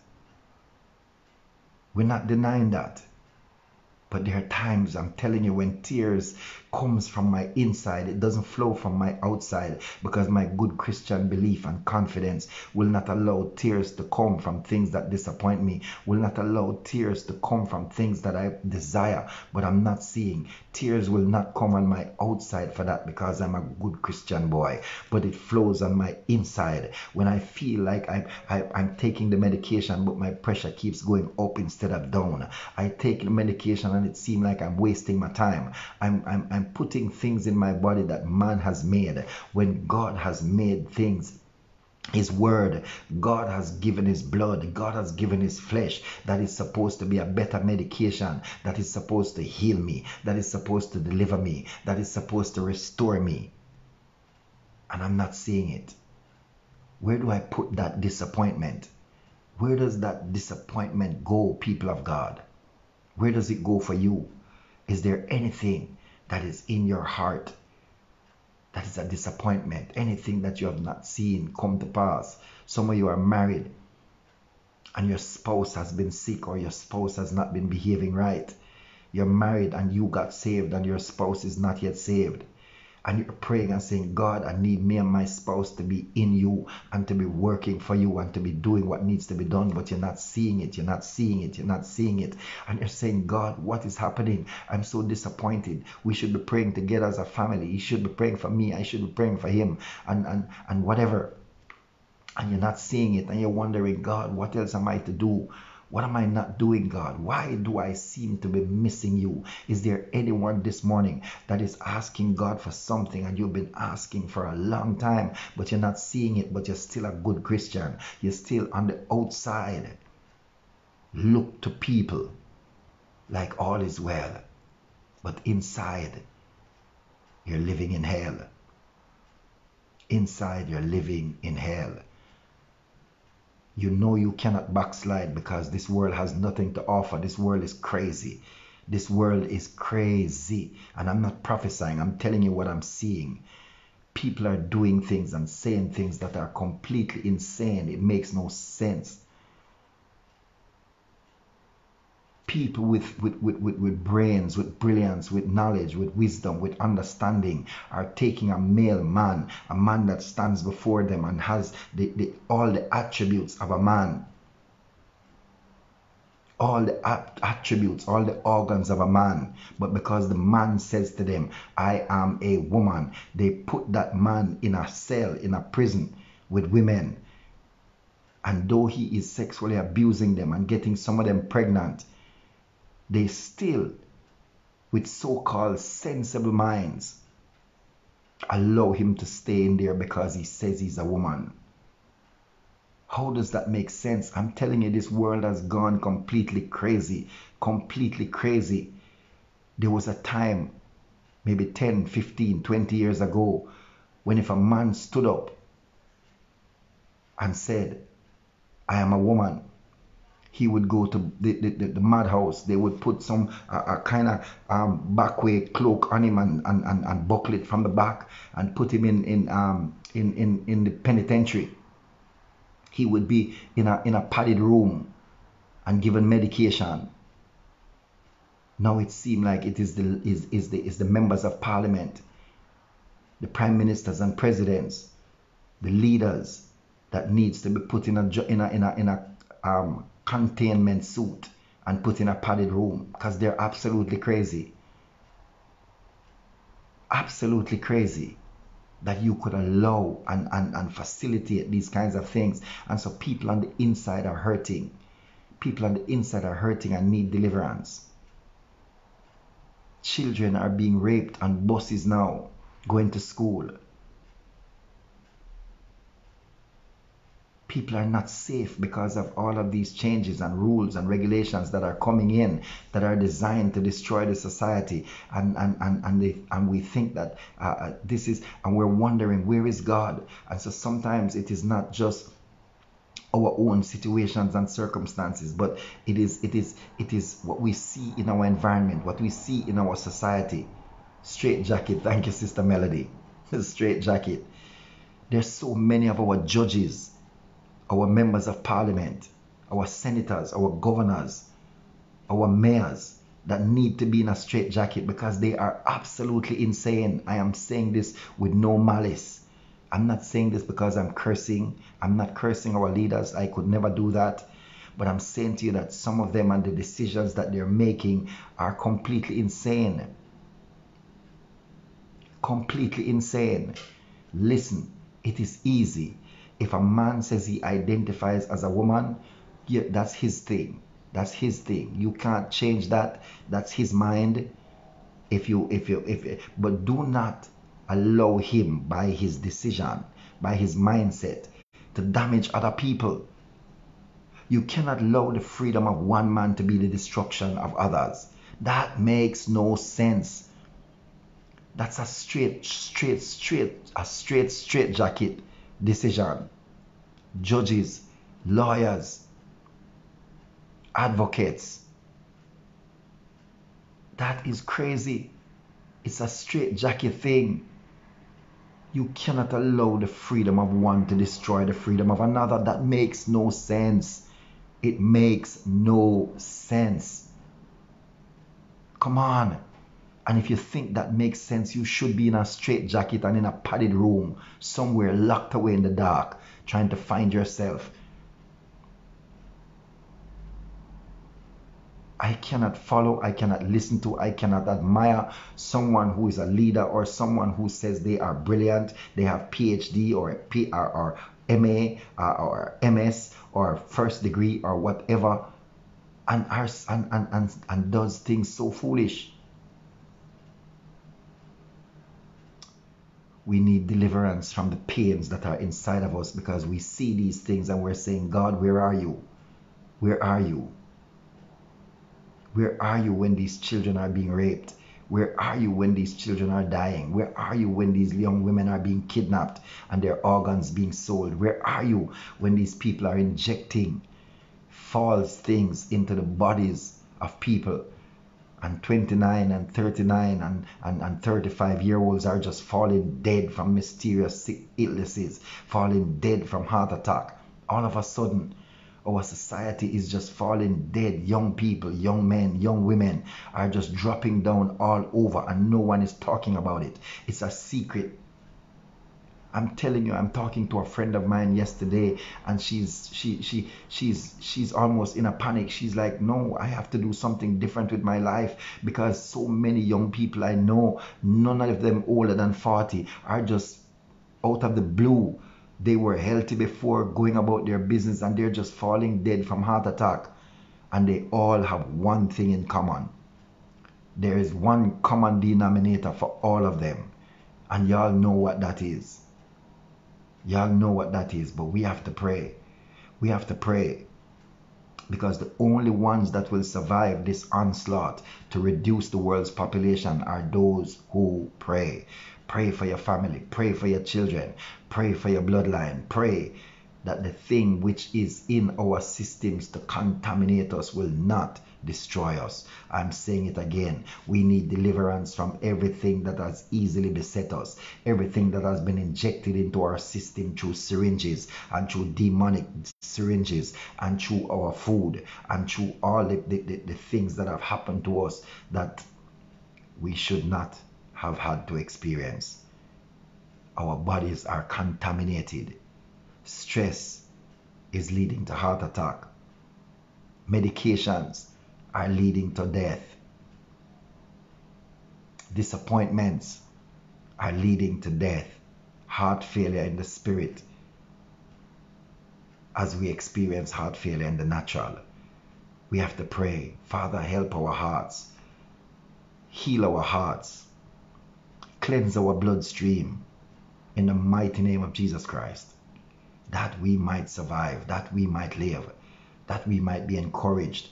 S1: We're not denying that. But there are times, I'm telling you, when tears comes from my inside, it doesn't flow from my outside because my good Christian belief and confidence will not allow tears to come from things that disappoint me, will not allow tears to come from things that I desire but I'm not seeing. Tears will not come on my outside for that because I'm a good Christian boy, but it flows on my inside when I feel like I, I, I'm taking the medication but my pressure keeps going up instead of down. I take the medication and it seems like I'm wasting my time. I'm, I'm, I'm putting things in my body that man has made. When God has made things his word god has given his blood god has given his flesh that is supposed to be a better medication that is supposed to heal me that is supposed to deliver me that is supposed to restore me. And i'm not seeing it. Where do i put that disappointment? Where does that disappointment go people of god? Where does it go for you? Is there anything that is in your heart that is a disappointment? Anything that you have not seen come to pass? Some of you are married and your spouse has been sick or your spouse has not been behaving right. You're married and you got saved and your spouse is not yet saved and you're praying and saying, God, I need me and my spouse to be in you and to be working for you and to be doing what needs to be done, but you're not seeing it, you're not seeing it, you're not seeing it. And you're saying, God, what is happening? I'm so disappointed. We should be praying together as a family. He should be praying for me, I should be praying for him, and, and, and whatever. And you're not seeing it, and you're wondering, God, what else am I to do? What am I not doing, God? Why do I seem to be missing you? Is there anyone this morning that is asking God for something and you've been asking for a long time, but you're not seeing it, but you're still a good Christian? You're still on the outside. Look to people like all is well, but inside, you're living in hell. Inside, you're living in hell you know you cannot backslide because this world has nothing to offer. This world is crazy. This world is crazy. And I'm not prophesying, I'm telling you what I'm seeing. People are doing things and saying things that are completely insane. It makes no sense. People with, with, with, with, with brains, with brilliance, with knowledge, with wisdom, with understanding are taking a male man, a man that stands before them and has the, the, all the attributes of a man all the attributes, all the organs of a man. But because the man says to them, I am a woman, they put that man in a cell, in a prison with women. And though he is sexually abusing them and getting some of them pregnant, they still, with so called sensible minds, allow him to stay in there because he says he's a woman. How does that make sense? I'm telling you, this world has gone completely crazy. Completely crazy. There was a time, maybe 10, 15, 20 years ago, when if a man stood up and said, I am a woman, he would go to the, the, the, the madhouse. They would put some uh, a kind of um, back way cloak on him and, and, and, and buckle it from the back and put him in in, um, in in in the penitentiary. He would be in a in a padded room and given medication. Now it seems like it is the is, is the is the members of parliament, the prime ministers and presidents, the leaders that needs to be put in a in a in a in a um, containment suit and put in a padded room because they're absolutely crazy. Absolutely crazy that you could allow and, and, and facilitate these kinds of things. And so people on the inside are hurting. People on the inside are hurting and need deliverance. Children are being raped on buses now, going to school. People are not safe because of all of these changes and rules and regulations that are coming in that are designed to destroy the society. And and and and, they, and we think that uh, uh, this is and we're wondering where is god? And so sometimes it is not just our own situations and circumstances but it is it is it is what we see in our environment what we see in our society. Straight jacket. Thank you sister melody. Straight jacket. There's so many of our judges our members of parliament, our senators, our governors, our mayors that need to be in a straitjacket because they are absolutely insane. I am saying this with no malice. I'm not saying this because I'm cursing. I'm not cursing our leaders. I could never do that. But I'm saying to you that some of them and the decisions that they're making are completely insane. Completely insane. Listen, it is easy if a man says he identifies as a woman, yeah, that's his thing. That's his thing. You can't change that. That's his mind. If you, if you, if, but do not allow him by his decision, by his mindset, to damage other people. You cannot allow the freedom of one man to be the destruction of others. That makes no sense. That's a straight, straight, straight, a straight, straight jacket decision. Judges, lawyers, advocates. That is crazy. It's a straight jacket thing. You cannot allow the freedom of one to destroy the freedom of another. That makes no sense. It makes no sense. Come on. And if you think that makes sense, you should be in a straight jacket and in a padded room, somewhere locked away in the dark, trying to find yourself. I cannot follow, I cannot listen to, I cannot admire someone who is a leader or someone who says they are brilliant, they have PhD or PR or MA or MS or first degree or whatever and, are, and, and, and, and does things so foolish. We need deliverance from the pains that are inside of us because we see these things and we're saying, God, where are you? Where are you? Where are you when these children are being raped? Where are you when these children are dying? Where are you when these young women are being kidnapped and their organs being sold? Where are you when these people are injecting false things into the bodies of people and 29 and 39 and, and, and 35 year olds are just falling dead from mysterious illnesses, falling dead from heart attack. All of a sudden, our society is just falling dead. Young people, young men, young women are just dropping down all over and no one is talking about it. It's a secret I'm telling you, I'm talking to a friend of mine yesterday, and she's she she she's she's almost in a panic. She's like, no, I have to do something different with my life because so many young people I know, none of them older than 40, are just out of the blue. They were healthy before going about their business, and they're just falling dead from heart attack. And they all have one thing in common. There is one common denominator for all of them And y'all know what that is. Y'all know what that is, but we have to pray. We have to pray because the only ones that will survive this onslaught to reduce the world's population are those who pray. Pray for your family, pray for your children, pray for your bloodline, pray that the thing which is in our systems to contaminate us will not destroy us. I'm saying it again. We need deliverance from everything that has easily beset us, everything that has been injected into our system through syringes and through demonic syringes and through our food and through all the, the, the, the things that have happened to us that we should not have had to experience. Our bodies are contaminated. Stress is leading to heart attack. Medications are leading to death. Disappointments are leading to death. Heart failure in the spirit as we experience heart failure in the natural. We have to pray, Father, help our hearts, heal our hearts, cleanse our bloodstream in the mighty name of Jesus Christ, that we might survive, that we might live, that we might be encouraged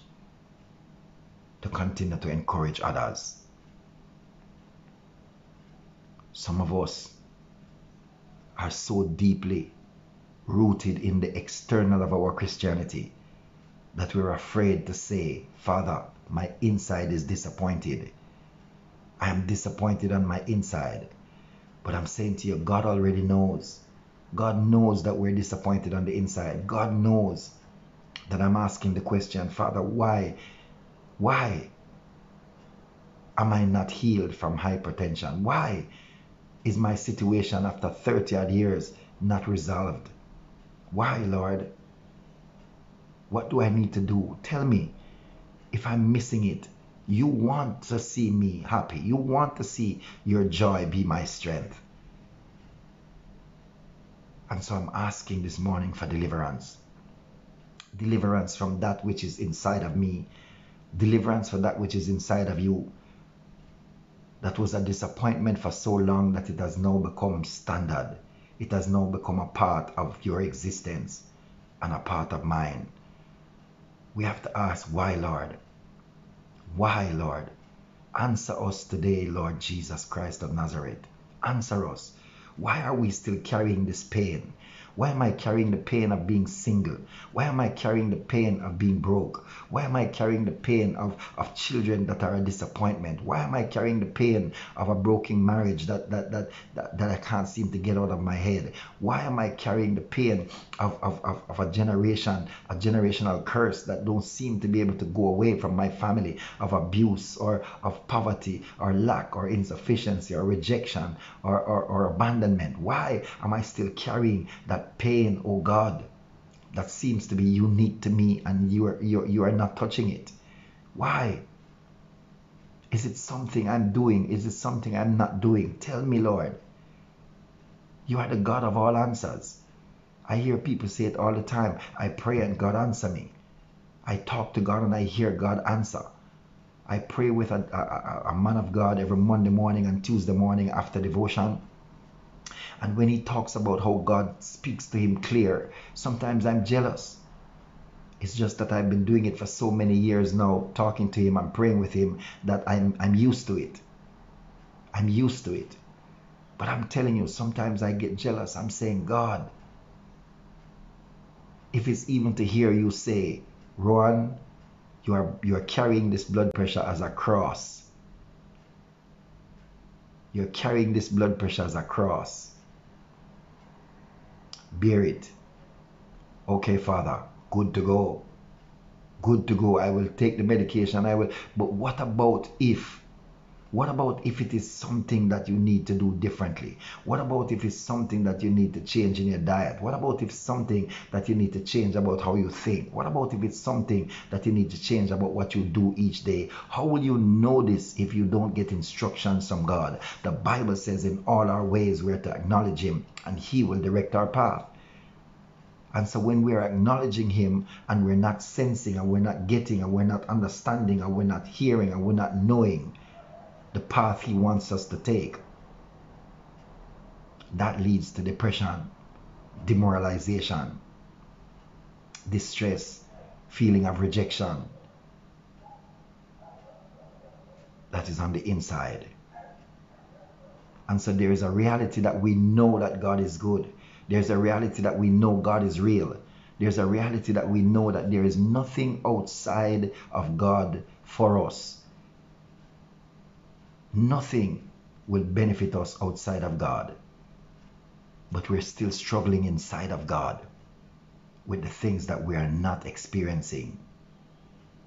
S1: to continue to encourage others. Some of us are so deeply rooted in the external of our Christianity that we're afraid to say, Father, my inside is disappointed. I am disappointed on my inside. But I'm saying to you, God already knows. God knows that we're disappointed on the inside. God knows that I'm asking the question, Father, why why am I not healed from hypertension? Why is my situation after 30 odd years not resolved? Why, Lord? What do I need to do? Tell me if I'm missing it. You want to see me happy. You want to see your joy be my strength. And so I'm asking this morning for deliverance. Deliverance from that which is inside of me deliverance for that which is inside of you. That was a disappointment for so long that it has now become standard. It has now become a part of your existence and a part of mine. We have to ask, why, Lord? Why, Lord? Answer us today, Lord Jesus Christ of Nazareth. Answer us. Why are we still carrying this pain? Why am I carrying the pain of being single? Why am I carrying the pain of being broke? Why am I carrying the pain of, of children that are a disappointment? Why am I carrying the pain of a broken marriage that, that, that, that, that I can't seem to get out of my head? Why am I carrying the pain of, of, of, of a generation, a generational curse that don't seem to be able to go away from my family of abuse or of poverty or lack or insufficiency or rejection or, or, or abandonment? Why am I still carrying that pain, oh God, that seems to be unique to me and you are, you, you are not touching it? Why? Is it something I'm doing? Is it something I'm not doing? Tell me, Lord. You are the God of all answers. I hear people say it all the time. I pray and God answer me. I talk to God and I hear God answer. I pray with a, a, a man of God every Monday morning and Tuesday morning after devotion. And when he talks about how God speaks to him clear, sometimes I'm jealous. It's just that I've been doing it for so many years now, talking to him and praying with him, that I'm, I'm used to it. I'm used to it. But I'm telling you, sometimes I get jealous. I'm saying, God, if it's even to hear you say, Rowan, you are, you are carrying this blood pressure as a cross. You're carrying these blood pressures across. bear it. Okay, Father, good to go. Good to go. I will take the medication. I will. But what about if? What about if it is something that you need to do differently? What about if it's something that you need to change in your diet? What about if something that you need to change about how you think? What about if it's something that you need to change about what you do each day? How will you know this if you don't get instructions from God? The Bible says in all our ways we're to acknowledge him and he will direct our path. And so when we're acknowledging him and we're not sensing and we're not getting and we're not understanding and we're not hearing and we're not knowing, the path he wants us to take. that leads to depression, demoralization, distress, feeling of rejection. That is on the inside. And so there is a reality that we know that God is good. There's a reality that we know God is real. There's a reality that we know that there is nothing outside of God for us. Nothing will benefit us outside of God. But we're still struggling inside of God with the things that we are not experiencing.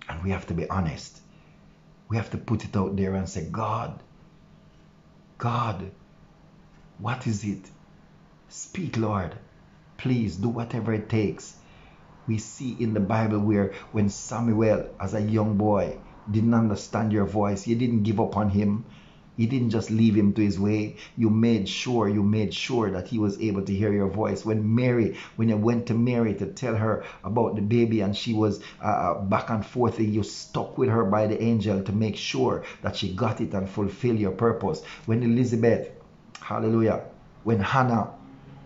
S1: And we have to be honest. We have to put it out there and say, God, God, what is it? Speak, Lord. Please do whatever it takes. We see in the Bible where when Samuel, as a young boy, didn't understand your voice, you didn't give up on him. You didn't just leave him to his way. You made sure, you made sure that he was able to hear your voice. When Mary, when you went to Mary to tell her about the baby and she was uh, uh back and forth, you stuck with her by the angel to make sure that she got it and fulfill your purpose. When Elizabeth, hallelujah, when Hannah,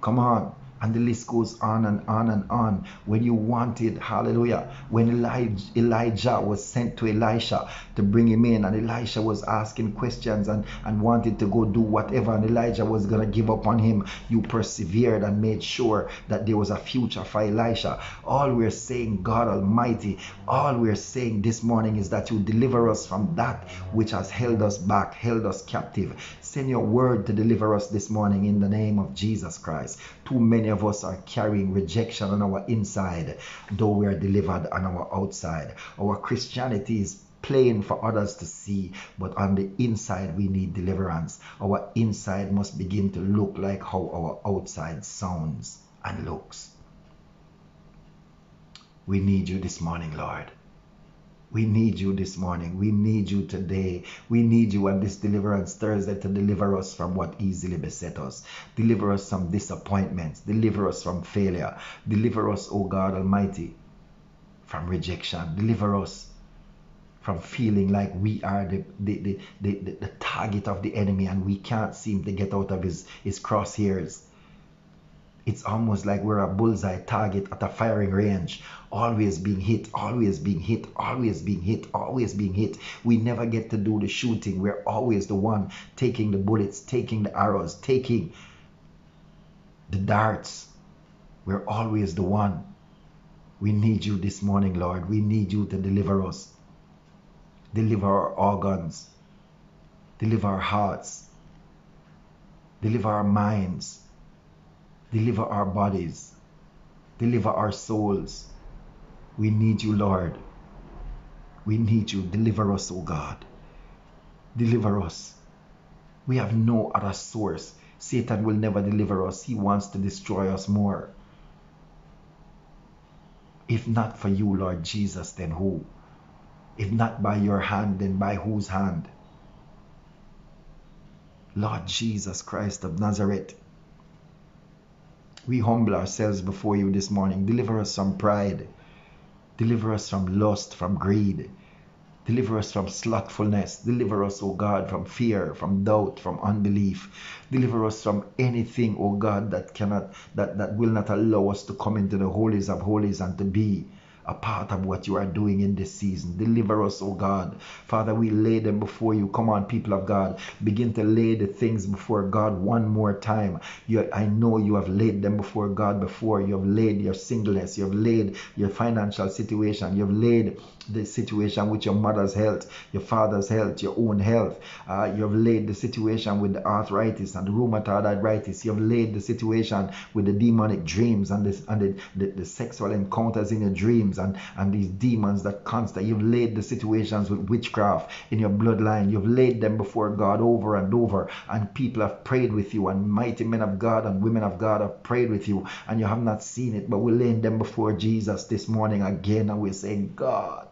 S1: come on, and the list goes on and on and on. When you wanted, hallelujah, when Elijah, Elijah was sent to Elisha to bring him in, and Elisha was asking questions and, and wanted to go do whatever, and Elijah was going to give up on him, you persevered and made sure that there was a future for Elisha. All we're saying, God Almighty, all we're saying this morning is that you deliver us from that which has held us back, held us captive. Send your word to deliver us this morning in the name of Jesus Christ. Too many of us are carrying rejection on our inside, though we are delivered on our outside. Our Christianity is plain for others to see, but on the inside we need deliverance. Our inside must begin to look like how our outside sounds and looks. We need you this morning, Lord. We need you this morning. We need you today. We need you on this Deliverance Thursday to deliver us from what easily beset us. Deliver us from disappointments. Deliver us from failure. Deliver us, O God Almighty, from rejection. Deliver us from feeling like we are the, the, the, the, the target of the enemy and we can't seem to get out of his, his crosshairs. It's almost like we're a bullseye target at a firing range, always being hit, always being hit, always being hit, always being hit. We never get to do the shooting. We're always the one taking the bullets, taking the arrows, taking the darts. We're always the one. We need you this morning, Lord. We need you to deliver us. Deliver our organs. Deliver our hearts. Deliver our minds Deliver our bodies. Deliver our souls. We need you, Lord. We need you. Deliver us, O God. Deliver us. We have no other source. Satan will never deliver us. He wants to destroy us more. If not for you, Lord Jesus, then who? If not by your hand, then by whose hand? Lord Jesus Christ of Nazareth, we humble ourselves before you this morning. Deliver us from pride. Deliver us from lust, from greed. Deliver us from slothfulness. Deliver us, O God, from fear, from doubt, from unbelief. Deliver us from anything, O God, that cannot, that, that will not allow us to come into the holies of holies and to be a part of what you are doing in this season. Deliver us, oh God. Father, we lay them before you. Come on, people of God. Begin to lay the things before God one more time. You, I know you have laid them before God before. You have laid your singleness. You have laid your financial situation. You have laid the situation with your mother's health, your father's health, your own health. Uh, you have laid the situation with the arthritis and the rheumatoid arthritis. You have laid the situation with the demonic dreams and, this, and the, the, the sexual encounters in your dreams and, and these demons that constant. You've laid the situations with witchcraft in your bloodline. You've laid them before God over and over. And people have prayed with you, and mighty men of God and women of God have prayed with you, and you have not seen it. But we're laying them before Jesus this morning again, and we're saying, God,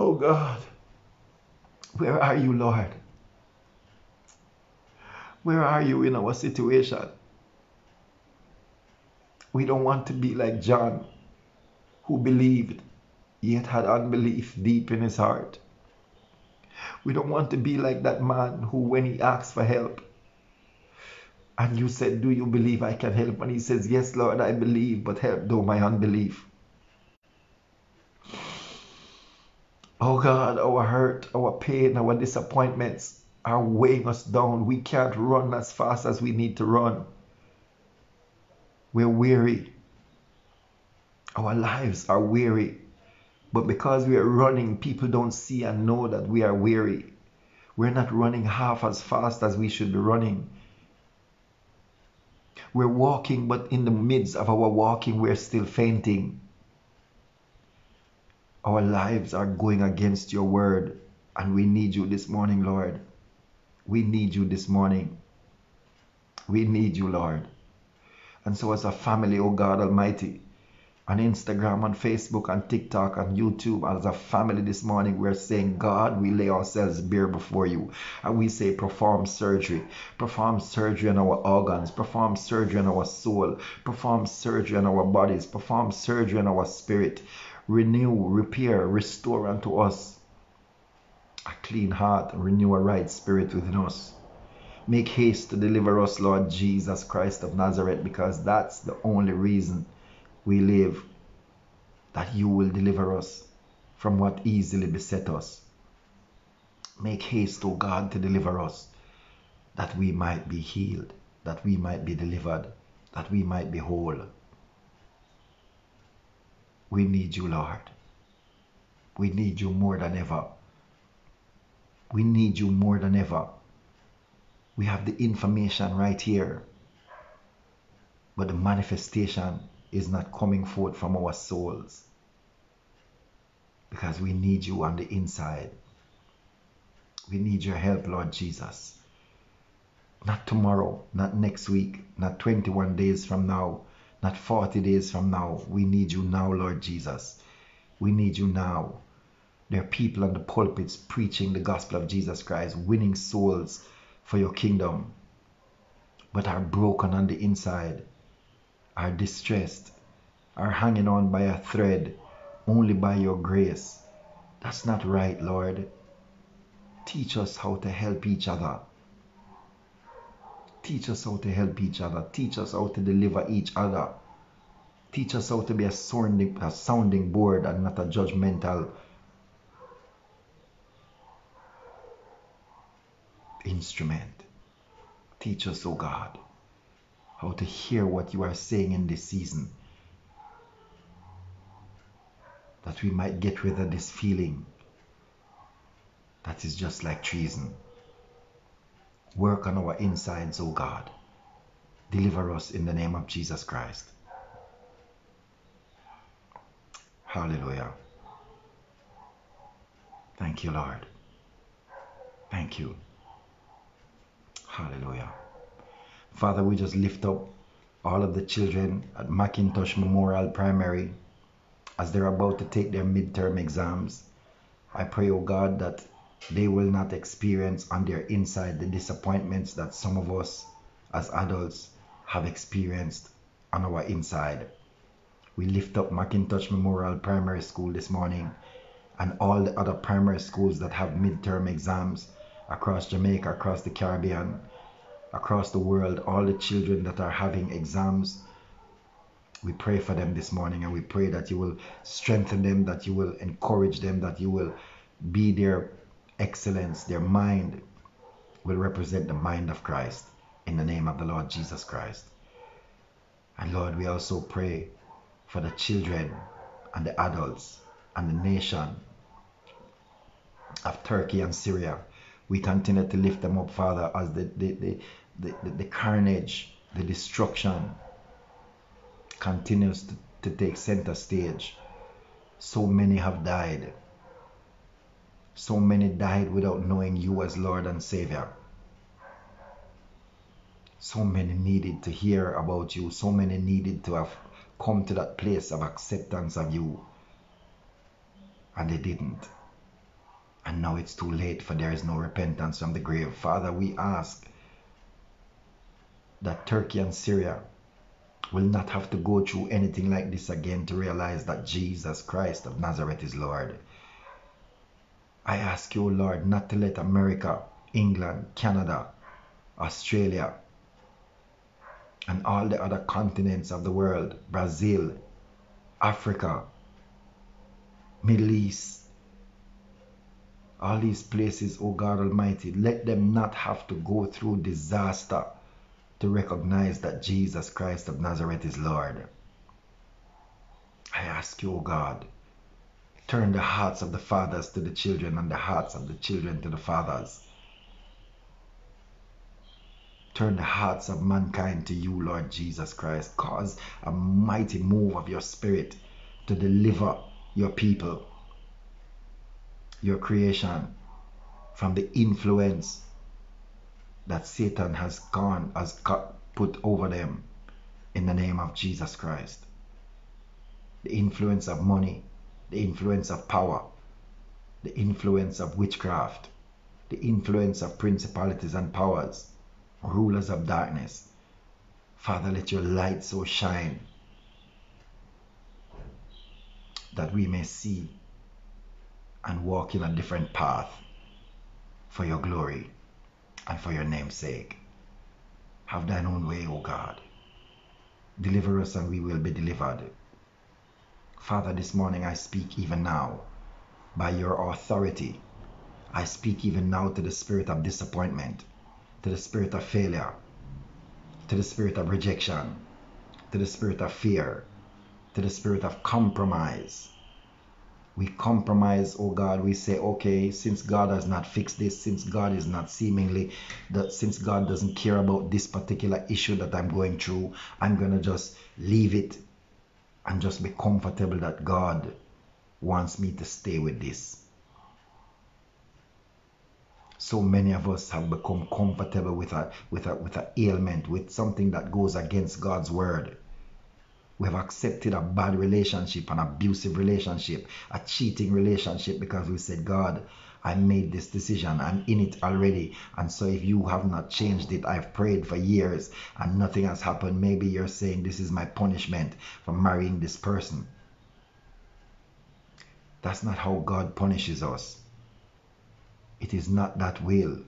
S1: Oh God, where are you, Lord? Where are you in our situation? We don't want to be like John, who believed, yet had unbelief deep in his heart. We don't want to be like that man who, when he asks for help, and you said, Do you believe I can help? And he says, Yes, Lord, I believe, but help though my unbelief. Oh God, our hurt, our pain, our disappointments are weighing us down. We can't run as fast as we need to run. We're weary. Our lives are weary. But because we are running, people don't see and know that we are weary. We're not running half as fast as we should be running. We're walking, but in the midst of our walking, we're still fainting. Our lives are going against your word, and we need you this morning, Lord. We need you this morning. We need you, Lord. And so, as a family, oh God Almighty, on Instagram, on Facebook, on TikTok, on YouTube, as a family this morning, we're saying, God, we lay ourselves bare before you. And we say, perform surgery. Perform surgery on our organs. Perform surgery on our soul. Perform surgery on our bodies. Perform surgery on our spirit. Renew, repair, restore unto us a clean heart. Renew a right spirit within us. Make haste to deliver us, Lord Jesus Christ of Nazareth, because that's the only reason we live, that you will deliver us from what easily beset us. Make haste, O God, to deliver us, that we might be healed, that we might be delivered, that we might be whole. We need you, Lord. We need you more than ever. We need you more than ever. We have the information right here, but the manifestation is not coming forth from our souls because we need you on the inside. We need your help, Lord Jesus. Not tomorrow, not next week, not 21 days from now, not 40 days from now. We need you now, Lord Jesus. We need you now. There are people on the pulpits preaching the gospel of Jesus Christ, winning souls for your kingdom, but are broken on the inside, are distressed, are hanging on by a thread only by your grace. That's not right, Lord. Teach us how to help each other. Teach us how to help each other. Teach us how to deliver each other. Teach us how to be a sounding, a sounding board and not a judgmental instrument. Teach us, O God, how to hear what you are saying in this season. That we might get rid of this feeling that is just like treason. Work on our insides, O God. Deliver us in the name of Jesus Christ. Hallelujah. Thank you, Lord. Thank you. Hallelujah. Father, we just lift up all of the children at McIntosh Memorial Primary as they're about to take their midterm exams. I pray, oh God, that they will not experience on their inside the disappointments that some of us as adults have experienced on our inside. We lift up McIntosh Memorial Primary School this morning and all the other primary schools that have midterm exams across Jamaica, across the Caribbean, across the world, all the children that are having exams. We pray for them this morning and we pray that you will strengthen them, that you will encourage them, that you will be their excellence, their mind will represent the mind of Christ in the name of the Lord Jesus Christ. And Lord, we also pray for the children and the adults and the nation of Turkey and Syria we continue to lift them up, Father, as the, the, the, the, the carnage, the destruction continues to, to take center stage. So many have died. So many died without knowing you as Lord and Savior. So many needed to hear about you. So many needed to have come to that place of acceptance of you. And they didn't. And now it's too late, for there is no repentance from the grave. Father, we ask that Turkey and Syria will not have to go through anything like this again to realize that Jesus Christ of Nazareth is Lord. I ask you, Lord, not to let America, England, Canada, Australia, and all the other continents of the world, Brazil, Africa, Middle East, all these places, oh God Almighty, let them not have to go through disaster to recognize that Jesus Christ of Nazareth is Lord. I ask you, oh God, turn the hearts of the fathers to the children and the hearts of the children to the fathers. Turn the hearts of mankind to you, Lord Jesus Christ. Cause a mighty move of your spirit to deliver your people, your creation, from the influence that Satan has gone, has got, put over them in the name of Jesus Christ. The influence of money, the influence of power, the influence of witchcraft, the influence of principalities and powers, rulers of darkness. Father, let your light so shine that we may see and walk in a different path for your glory and for your name's sake. Have thine own way, O God. Deliver us and we will be delivered. Father, this morning I speak even now by your authority. I speak even now to the spirit of disappointment, to the spirit of failure, to the spirit of rejection, to the spirit of fear, to the spirit of compromise. We compromise, oh God. We say, okay, since God has not fixed this, since God is not seemingly, that since God doesn't care about this particular issue that I'm going through, I'm going to just leave it and just be comfortable that God wants me to stay with this. So many of us have become comfortable with a with a with an ailment, with something that goes against God's word. We have accepted a bad relationship, an abusive relationship, a cheating relationship because we said, God, I made this decision. I'm in it already. And so if you have not changed it, I've prayed for years and nothing has happened. Maybe you're saying this is my punishment for marrying this person. That's not how God punishes us. It is not that will.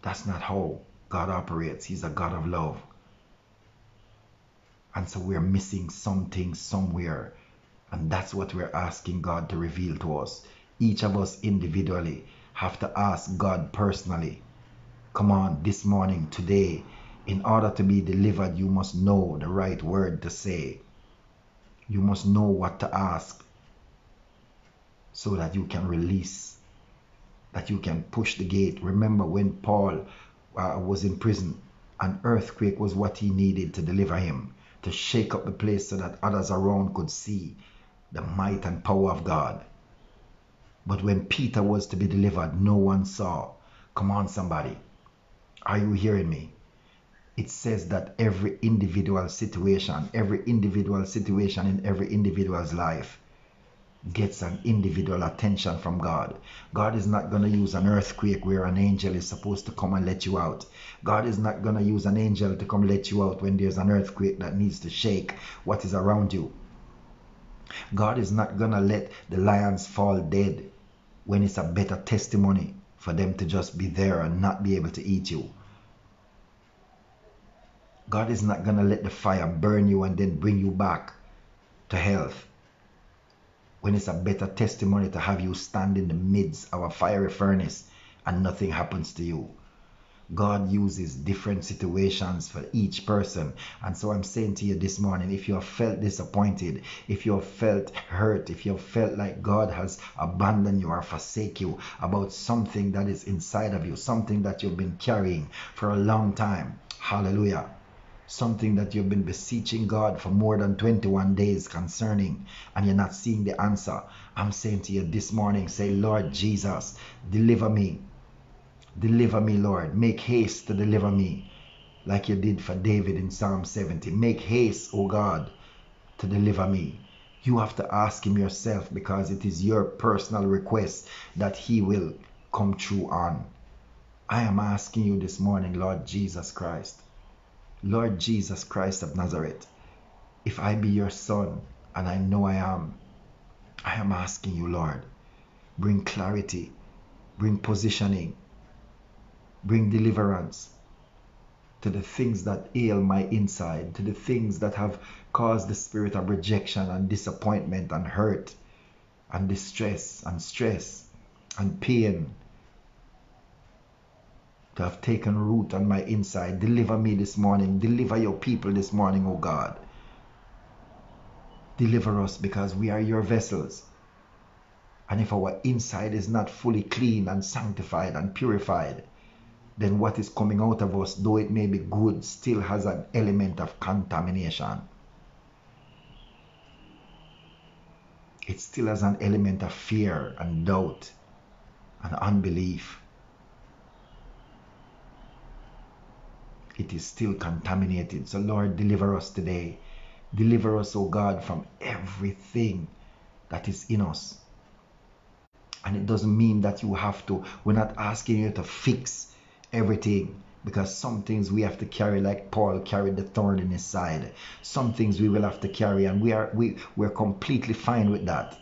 S1: That's not how God operates. He's a God of love. And so we're missing something somewhere. And that's what we're asking God to reveal to us. Each of us individually have to ask God personally. Come on, this morning, today, in order to be delivered, you must know the right word to say. You must know what to ask so that you can release, that you can push the gate. Remember when Paul uh, was in prison, an earthquake was what he needed to deliver him to shake up the place so that others around could see the might and power of God. But when Peter was to be delivered, no one saw. Come on, somebody. Are you hearing me? It says that every individual situation, every individual situation in every individual's life gets an individual attention from God. God is not going to use an earthquake where an angel is supposed to come and let you out. God is not going to use an angel to come let you out when there's an earthquake that needs to shake what is around you. God is not going to let the lions fall dead when it's a better testimony for them to just be there and not be able to eat you. God is not going to let the fire burn you and then bring you back to health when it's a better testimony to have you stand in the midst of a fiery furnace and nothing happens to you. God uses different situations for each person. And so I'm saying to you this morning if you have felt disappointed, if you have felt hurt, if you have felt like God has abandoned you or forsake you about something that is inside of you, something that you've been carrying for a long time, hallelujah something that you've been beseeching God for more than 21 days concerning, and you're not seeing the answer, I'm saying to you this morning, say, Lord Jesus, deliver me. Deliver me, Lord. Make haste to deliver me, like you did for David in Psalm 70. Make haste, O God, to deliver me. You have to ask Him yourself because it is your personal request that He will come true on. I am asking you this morning, Lord Jesus Christ, Lord Jesus Christ of Nazareth, if I be your son, and I know I am, I am asking you, Lord, bring clarity, bring positioning, bring deliverance to the things that ail my inside, to the things that have caused the spirit of rejection and disappointment and hurt and distress and stress and pain to have taken root on my inside. Deliver me this morning. Deliver your people this morning, O God. Deliver us because we are your vessels. And if our inside is not fully clean and sanctified and purified, then what is coming out of us, though it may be good, still has an element of contamination. It still has an element of fear and doubt and unbelief. It is still contaminated. So, Lord, deliver us today. Deliver us, O God, from everything that is in us. And it doesn't mean that you have to, we're not asking you to fix everything because some things we have to carry like Paul carried the thorn in his side. Some things we will have to carry and we are we we're completely fine with that.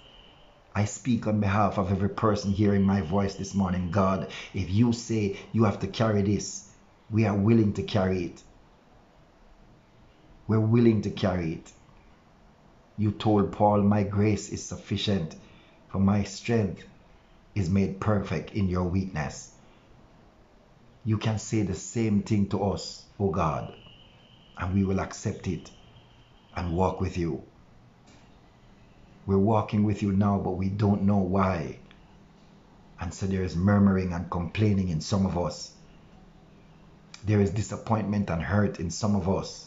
S1: I speak on behalf of every person hearing my voice this morning. God, if you say you have to carry this, we are willing to carry it. We're willing to carry it. You told Paul, My grace is sufficient, for my strength is made perfect in your weakness you can say the same thing to us, O God, and we will accept it and walk with you. We're walking with you now, but we don't know why. And so there is murmuring and complaining in some of us. There is disappointment and hurt in some of us.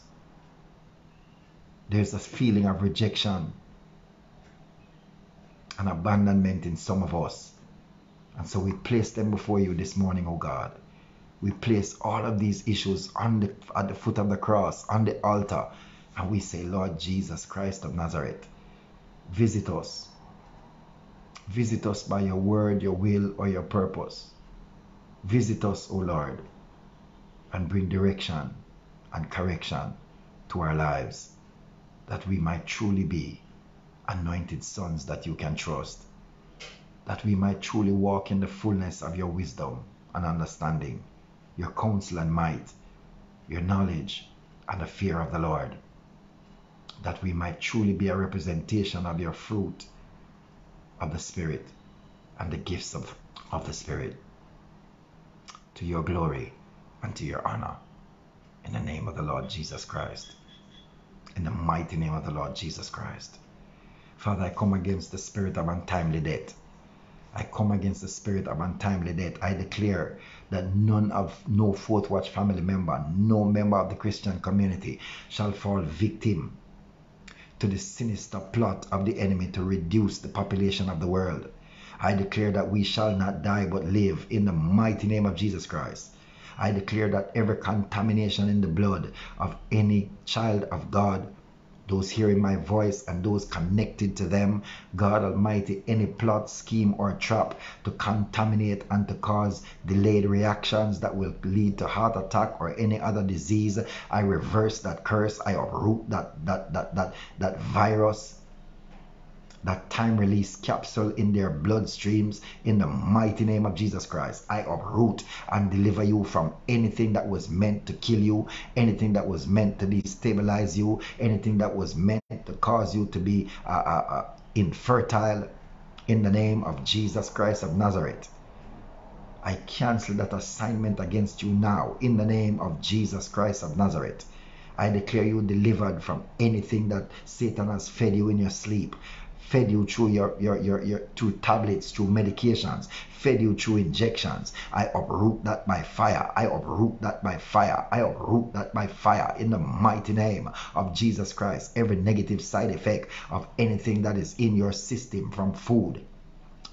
S1: There's a feeling of rejection and abandonment in some of us. And so we place them before you this morning, O God we place all of these issues on the, at the foot of the cross, on the altar, and we say, Lord Jesus Christ of Nazareth, visit us. Visit us by your word, your will, or your purpose. Visit us, O Lord, and bring direction and correction to our lives, that we might truly be anointed sons that you can trust, that we might truly walk in the fullness of your wisdom and understanding your counsel and might, your knowledge and the fear of the Lord, that we might truly be a representation of your fruit of the Spirit and the gifts of, of the Spirit. To your glory and to your honor. In the name of the Lord Jesus Christ. In the mighty name of the Lord Jesus Christ. Father, I come against the spirit of untimely death. I come against the spirit of untimely death. I declare that none of no fourth watch family member, no member of the Christian community shall fall victim to the sinister plot of the enemy to reduce the population of the world. I declare that we shall not die but live in the mighty name of Jesus Christ. I declare that every contamination in the blood of any child of God those hearing my voice and those connected to them, God Almighty, any plot, scheme, or trap to contaminate and to cause delayed reactions that will lead to heart attack or any other disease, I reverse that curse. I uproot that that that that that virus that time release capsule in their bloodstreams in the mighty name of Jesus Christ. I uproot and deliver you from anything that was meant to kill you, anything that was meant to destabilize you, anything that was meant to cause you to be uh, uh, uh, infertile in the name of Jesus Christ of Nazareth. I cancel that assignment against you now in the name of Jesus Christ of Nazareth. I declare you delivered from anything that Satan has fed you in your sleep fed you through your, your, your, your through tablets, through medications, fed you through injections. I uproot that by fire. I uproot that by fire. I uproot that by fire in the mighty name of Jesus Christ. Every negative side effect of anything that is in your system from food,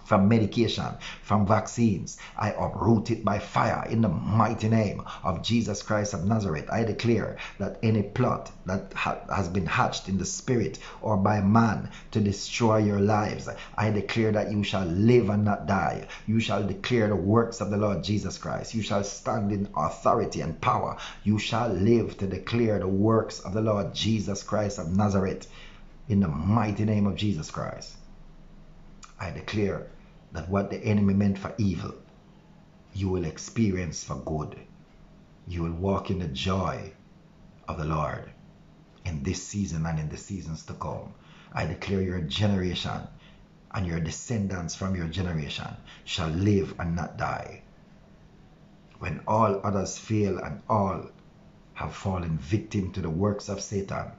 S1: from medication, from vaccines. I uproot it by fire in the mighty name of Jesus Christ of Nazareth. I declare that any plot that ha has been hatched in the spirit or by man to destroy your lives, I declare that you shall live and not die. You shall declare the works of the Lord Jesus Christ. You shall stand in authority and power. You shall live to declare the works of the Lord Jesus Christ of Nazareth in the mighty name of Jesus Christ. I declare that what the enemy meant for evil, you will experience for good. You will walk in the joy of the Lord in this season and in the seasons to come. I declare your generation and your descendants from your generation shall live and not die. When all others fail and all have fallen victim to the works of Satan,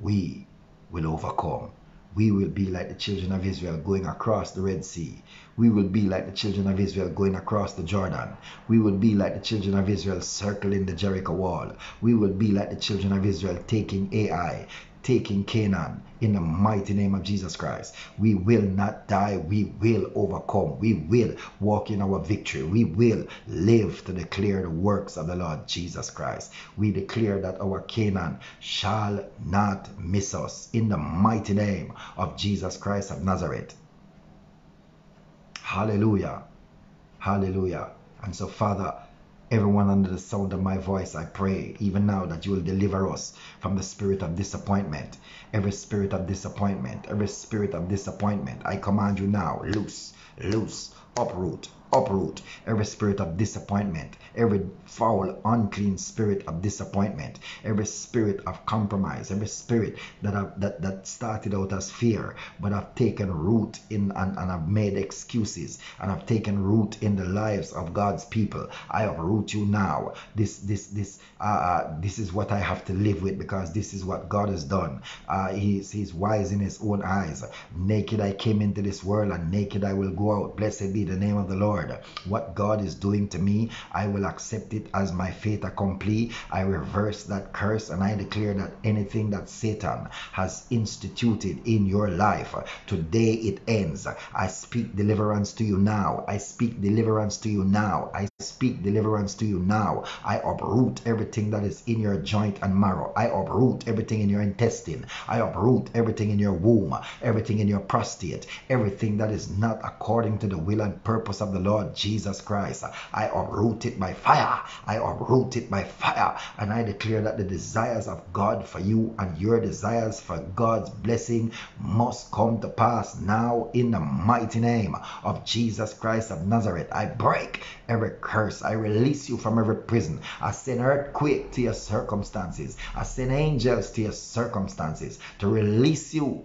S1: we will overcome. We will be like the children of Israel going across the Red Sea. We will be like the children of Israel going across the Jordan. We will be like the children of Israel circling the Jericho wall. We will be like the children of Israel taking Ai, taking Canaan in the mighty name of Jesus Christ. We will not die. We will overcome. We will walk in our victory. We will live to declare the works of the Lord Jesus Christ. We declare that our Canaan shall not miss us in the mighty name of Jesus Christ of Nazareth. Hallelujah. Hallelujah. And so, Father, Everyone under the sound of my voice, I pray even now that you will deliver us from the spirit of disappointment. Every spirit of disappointment, every spirit of disappointment, I command you now, loose, loose, uproot, uproot every spirit of disappointment, every foul, unclean spirit of disappointment, every spirit of compromise, every spirit that have, that that started out as fear, but have taken root in and, and have made excuses and have taken root in the lives of God's people. I uproot you now. This this this uh, uh, this is what I have to live with because this is what God has done. Uh, he's he's wise in his own eyes. Naked I came into this world, and naked I will go out. Blessed be the name of the Lord. What God is doing to me, I will accept it as my fait accompli. I reverse that curse and I declare that anything that Satan has instituted in your life, today it ends. I speak deliverance to you now. I speak deliverance to you now. I speak deliverance to you now. I uproot everything that is in your joint and marrow. I uproot everything in your intestine. I uproot everything in your womb, everything in your prostate, everything that is not according to the will and purpose of the Lord Jesus Christ. I uproot it by fire. I uproot it by fire. And I declare that the desires of God for you and your desires for God's blessing must come to pass now in the mighty name of Jesus Christ of Nazareth. I break every curse. I release you from every prison. I send earthquake to your circumstances. I send angels to your circumstances to release you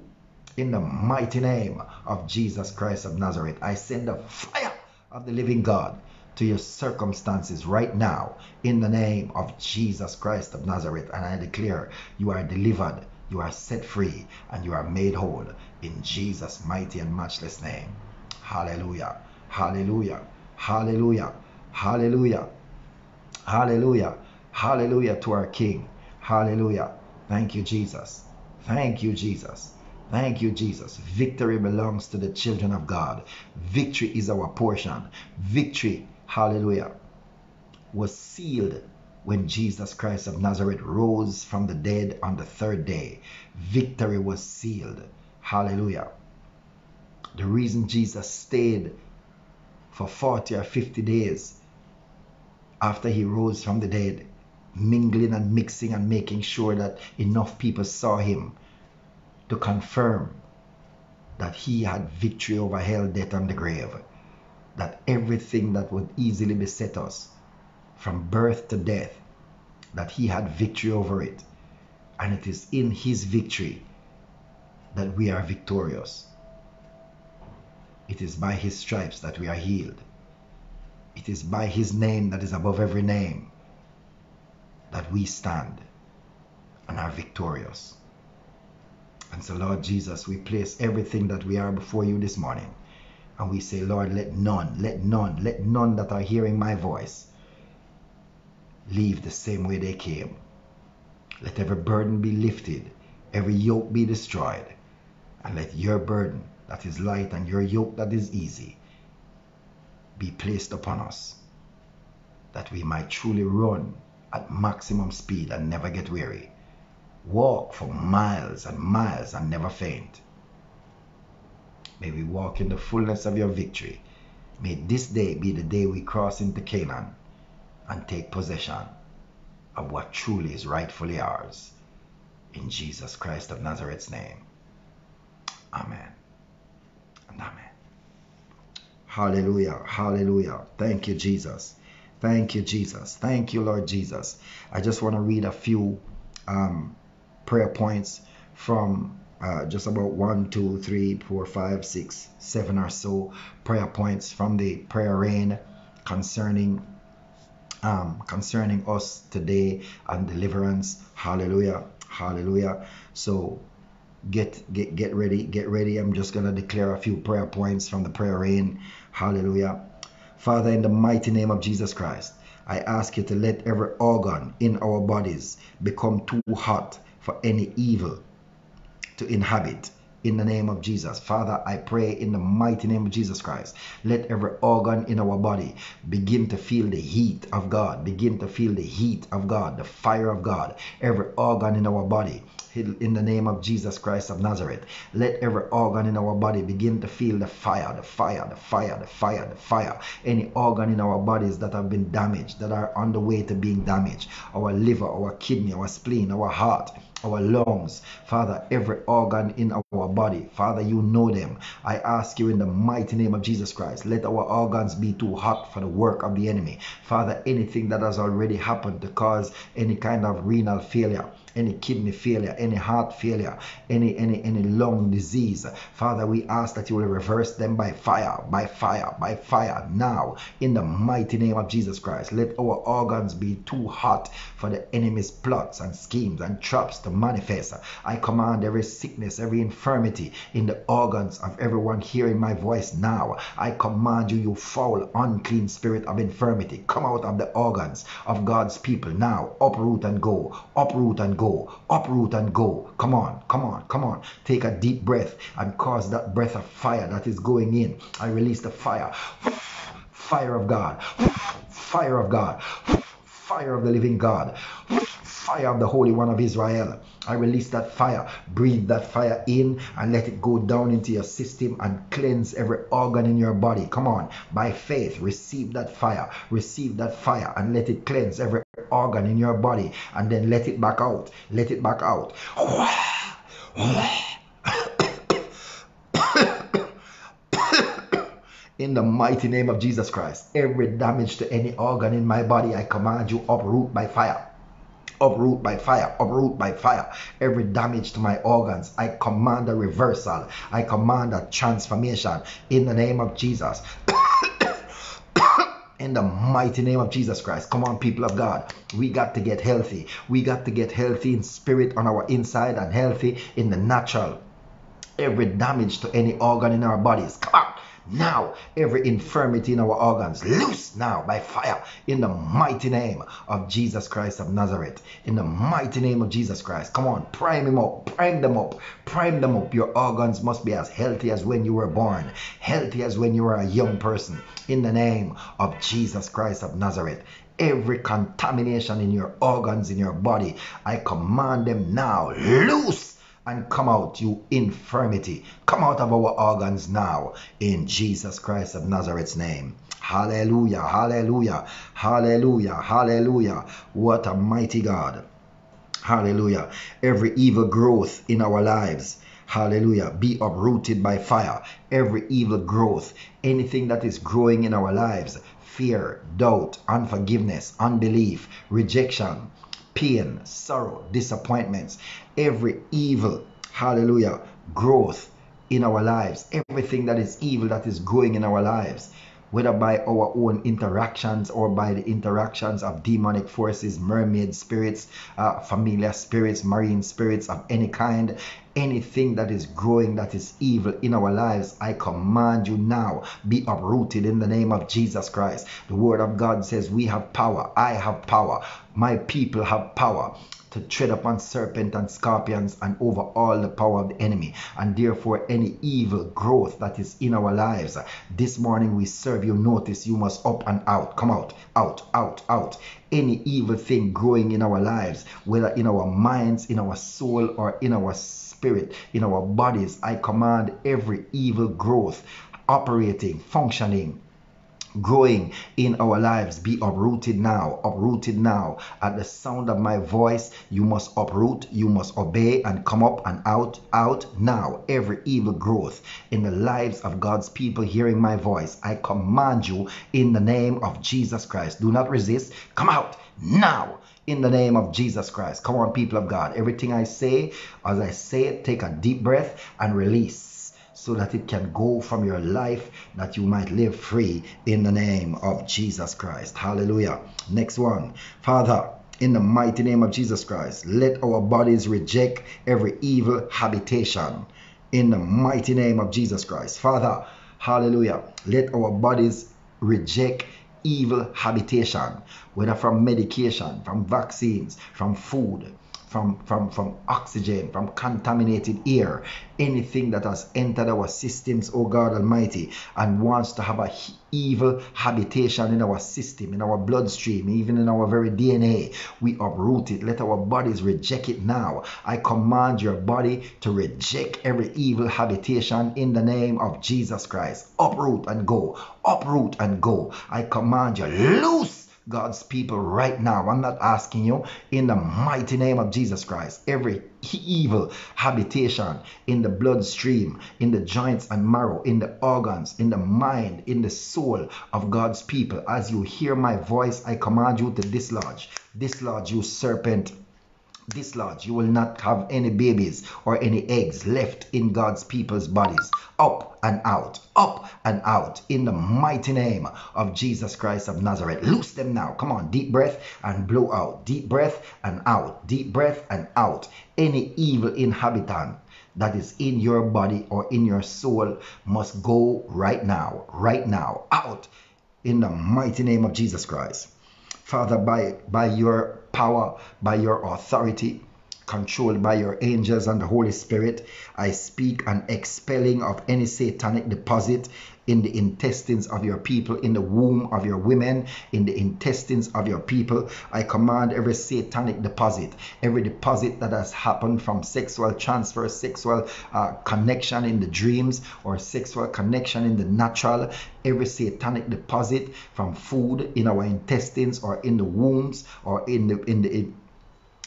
S1: in the mighty name of Jesus Christ of Nazareth. I send the fire of the living God to your circumstances right now in the name of Jesus Christ of Nazareth. And I declare you are delivered, you are set free, and you are made whole in Jesus' mighty and matchless name. Hallelujah. Hallelujah. Hallelujah. Hallelujah. Hallelujah. Hallelujah to our King. Hallelujah. Thank you, Jesus. Thank you, Jesus. Thank you, Jesus. Victory belongs to the children of God. Victory is our portion. Victory, hallelujah, was sealed when Jesus Christ of Nazareth rose from the dead on the third day. Victory was sealed. Hallelujah. The reason Jesus stayed for 40 or 50 days after he rose from the dead, mingling and mixing and making sure that enough people saw him to confirm that he had victory over hell, death, and the grave. That everything that would easily beset us from birth to death, that he had victory over it. And it is in his victory that we are victorious. It is by his stripes that we are healed. It is by his name that is above every name that we stand and are victorious. And so, Lord Jesus, we place everything that we are before you this morning. And we say, Lord, let none, let none, let none that are hearing my voice leave the same way they came. Let every burden be lifted, every yoke be destroyed, and let your burden that is light and your yoke that is easy be placed upon us, that we might truly run at maximum speed and never get weary walk for miles and miles and never faint. May we walk in the fullness of your victory. May this day be the day we cross into Canaan and take possession of what truly is rightfully ours. In Jesus Christ of Nazareth's name. Amen and amen. Hallelujah. Hallelujah. Thank you, Jesus. Thank you, Jesus. Thank you, Lord Jesus. I just want to read a few um, prayer points from uh, just about one, two, three, four, five, six, seven or so prayer points from the prayer rain concerning um, concerning us today and deliverance. Hallelujah. Hallelujah. So get get get ready, get ready. I'm just gonna declare a few prayer points from the prayer rain. Hallelujah. Father, in the mighty name of Jesus Christ, I ask you to let every organ in our bodies become too hot for any evil to inhabit in the name of Jesus. Father, I pray in the mighty name of Jesus Christ. Let every organ in our body begin to feel the heat of God, begin to feel the heat of God, the fire of God. Every organ in our body in the name of Jesus Christ of Nazareth. Let every organ in our body begin to feel the fire, the fire, the fire, the fire, the fire. Any organ in our bodies that have been damaged, that are on the way to being damaged, our liver, our kidney, our spleen, our heart, our lungs, Father, every organ in our body, Father, you know them. I ask you in the mighty name of Jesus Christ, let our organs be too hot for the work of the enemy. Father, anything that has already happened to cause any kind of renal failure, any kidney failure, any heart failure, any any any lung disease. Father, we ask that you will reverse them by fire, by fire, by fire now in the mighty name of Jesus Christ. Let our organs be too hot for the enemy's plots and schemes and traps to manifest. I command every sickness, every infirmity in the organs of everyone hearing my voice now. I command you, you foul, unclean spirit of infirmity, come out of the organs of God's people now. Uproot and go, uproot and go, uproot and go. Come on, come on, come on. Take a deep breath and cause that breath of fire that is going in. I release the fire. Fire of God. Fire of God. Fire of the living God fire of the Holy One of Israel. I release that fire. Breathe that fire in and let it go down into your system and cleanse every organ in your body. Come on. By faith, receive that fire. Receive that fire and let it cleanse every organ in your body. And then let it back out. Let it back out. in the mighty name of Jesus Christ. Every damage to any organ in my body, I command you uproot by fire uproot by fire, uproot by fire. Every damage to my organs, I command a reversal. I command a transformation in the name of Jesus. in the mighty name of Jesus Christ. Come on, people of God. We got to get healthy. We got to get healthy in spirit on our inside and healthy in the natural. Every damage to any organ in our bodies. Come on now every infirmity in our organs loose now by fire in the mighty name of Jesus Christ of Nazareth. In the mighty name of Jesus Christ. Come on prime them up prime them up prime them up. Your organs must be as healthy as when you were born healthy as when you were a young person. In the name of Jesus Christ of Nazareth. Every contamination in your organs in your body I command them now loose and come out, you infirmity. Come out of our organs now in Jesus Christ of Nazareth's name. Hallelujah, hallelujah, hallelujah, hallelujah. What a mighty God. Hallelujah. Every evil growth in our lives. Hallelujah. Be uprooted by fire. Every evil growth, anything that is growing in our lives, fear, doubt, unforgiveness, unbelief, rejection, pain, sorrow, disappointments, every evil, hallelujah, growth in our lives, everything that is evil that is growing in our lives, whether by our own interactions or by the interactions of demonic forces, mermaid spirits, uh, familiar spirits, marine spirits of any kind, anything that is growing that is evil in our lives, I command you now be uprooted in the name of Jesus Christ. The word of God says, We have power, I have power, my people have power to tread upon serpent and scorpions and over all the power of the enemy and therefore any evil growth that is in our lives. This morning we serve you. Notice you must up and out. Come out out out out. Any evil thing growing in our lives whether in our minds in our soul or in our spirit in our bodies i command every evil growth operating functioning growing in our lives. Be uprooted now uprooted now. At the sound of my voice you must uproot you must obey and come up and out out now. Every evil growth in the lives of god's people hearing my voice i command you in the name of jesus christ. Do not resist. Come out now in the name of Jesus Christ. Come on, people of God. Everything I say, as I say it, take a deep breath and release so that it can go from your life that you might live free in the name of Jesus Christ. Hallelujah. Next one. Father, in the mighty name of Jesus Christ, let our bodies reject every evil habitation. In the mighty name of Jesus Christ. Father, hallelujah. Let our bodies reject evil habitation, whether from medication, from vaccines, from food, from, from, from oxygen, from contaminated air, anything that has entered our systems, oh God Almighty, and wants to have a evil habitation in our system, in our bloodstream, even in our very DNA. We uproot it. Let our bodies reject it now. I command your body to reject every evil habitation in the name of Jesus Christ. Uproot and go. Uproot and go. I command you, loose God's people right now. I'm not asking you in the mighty name of Jesus Christ. Every evil habitation in the bloodstream, in the joints and marrow, in the organs, in the mind, in the soul of God's people. As you hear my voice, I command you to dislodge. Dislodge, you serpent dislodge. You will not have any babies or any eggs left in God's people's bodies. Up and out, up and out in the mighty name of Jesus Christ of Nazareth. Loose them now. Come on, deep breath and blow out. Deep breath and out. Deep breath and out. Any evil inhabitant that is in your body or in your soul must go right now, right now, out in the mighty name of Jesus Christ. Father, by, by your power, by your authority, controlled by your angels and the Holy Spirit. I speak an expelling of any satanic deposit in the intestines of your people, in the womb of your women, in the intestines of your people. I command every satanic deposit, every deposit that has happened from sexual transfer, sexual uh, connection in the dreams, or sexual connection in the natural, every satanic deposit from food in our intestines or in the wombs or in the in the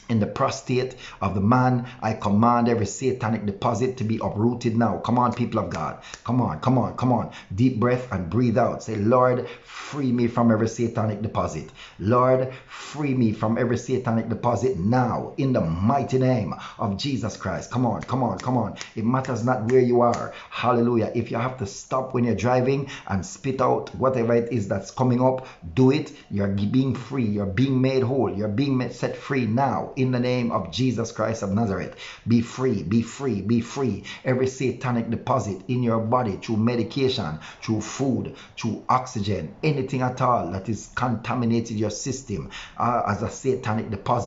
S1: the prostate of the man. I command every satanic deposit to be uprooted now. Come on, people of God. Come on, come on, come on. Deep breath and breathe out. Say, Lord, free me from every satanic deposit. Lord, free me from every satanic deposit now in the mighty name of Jesus Christ. Come on, come on, come on. It matters not where you are. Hallelujah. If you have to stop when you're driving and spit out whatever it is that's coming up, do it. You're being free. You're being made whole. You're being set free now in the name of Jesus Christ of Nazareth. Be free, be free, be free. Every satanic deposit in your body through medication, through food, through oxygen, anything at all that is contaminated your system uh, as a satanic deposit,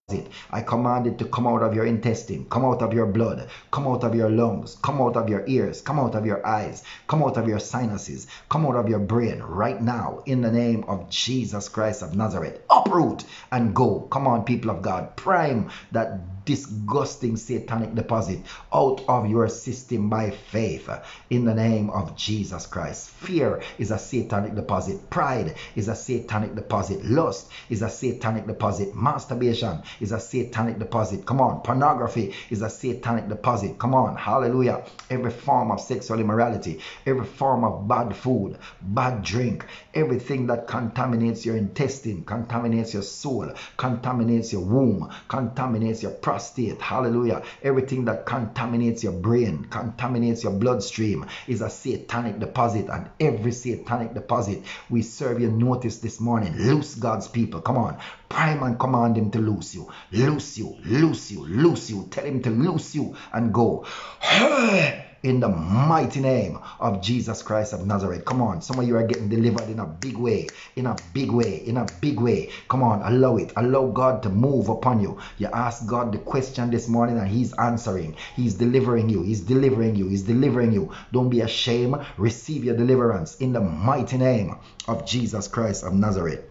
S1: I command it to come out of your intestine, come out of your blood, come out of your lungs, come out of your ears, come out of your eyes, come out of your sinuses, come out of your brain right now in the name of Jesus Christ of Nazareth. Uproot and go. Come on, people of God. Prime that disgusting satanic deposit out of your system by faith in the name of Jesus Christ. Fear is a satanic deposit. Pride is a satanic deposit. Lust is a satanic deposit. Masturbation is a satanic deposit. Come on. Pornography is a satanic deposit. Come on. Hallelujah. Every form of sexual immorality, every form of bad food, bad drink, everything that contaminates your intestine, contaminates your soul, contaminates your womb, contaminates your prostate. State, hallelujah. Everything that contaminates your brain, contaminates your bloodstream is a satanic deposit. And every satanic deposit we serve you notice this morning. Loose God's people. Come on. Prime and command him to loose you. Loose you. Loose you. Loose you. Tell him to loose you and go. in the mighty name of Jesus Christ of Nazareth. Come on, some of you are getting delivered in a big way, in a big way, in a big way. Come on, allow it. Allow God to move upon you. You ask God the question this morning and He's answering. He's delivering you. He's delivering you. He's delivering you. Don't be ashamed. Receive your deliverance in the mighty name of Jesus Christ of Nazareth.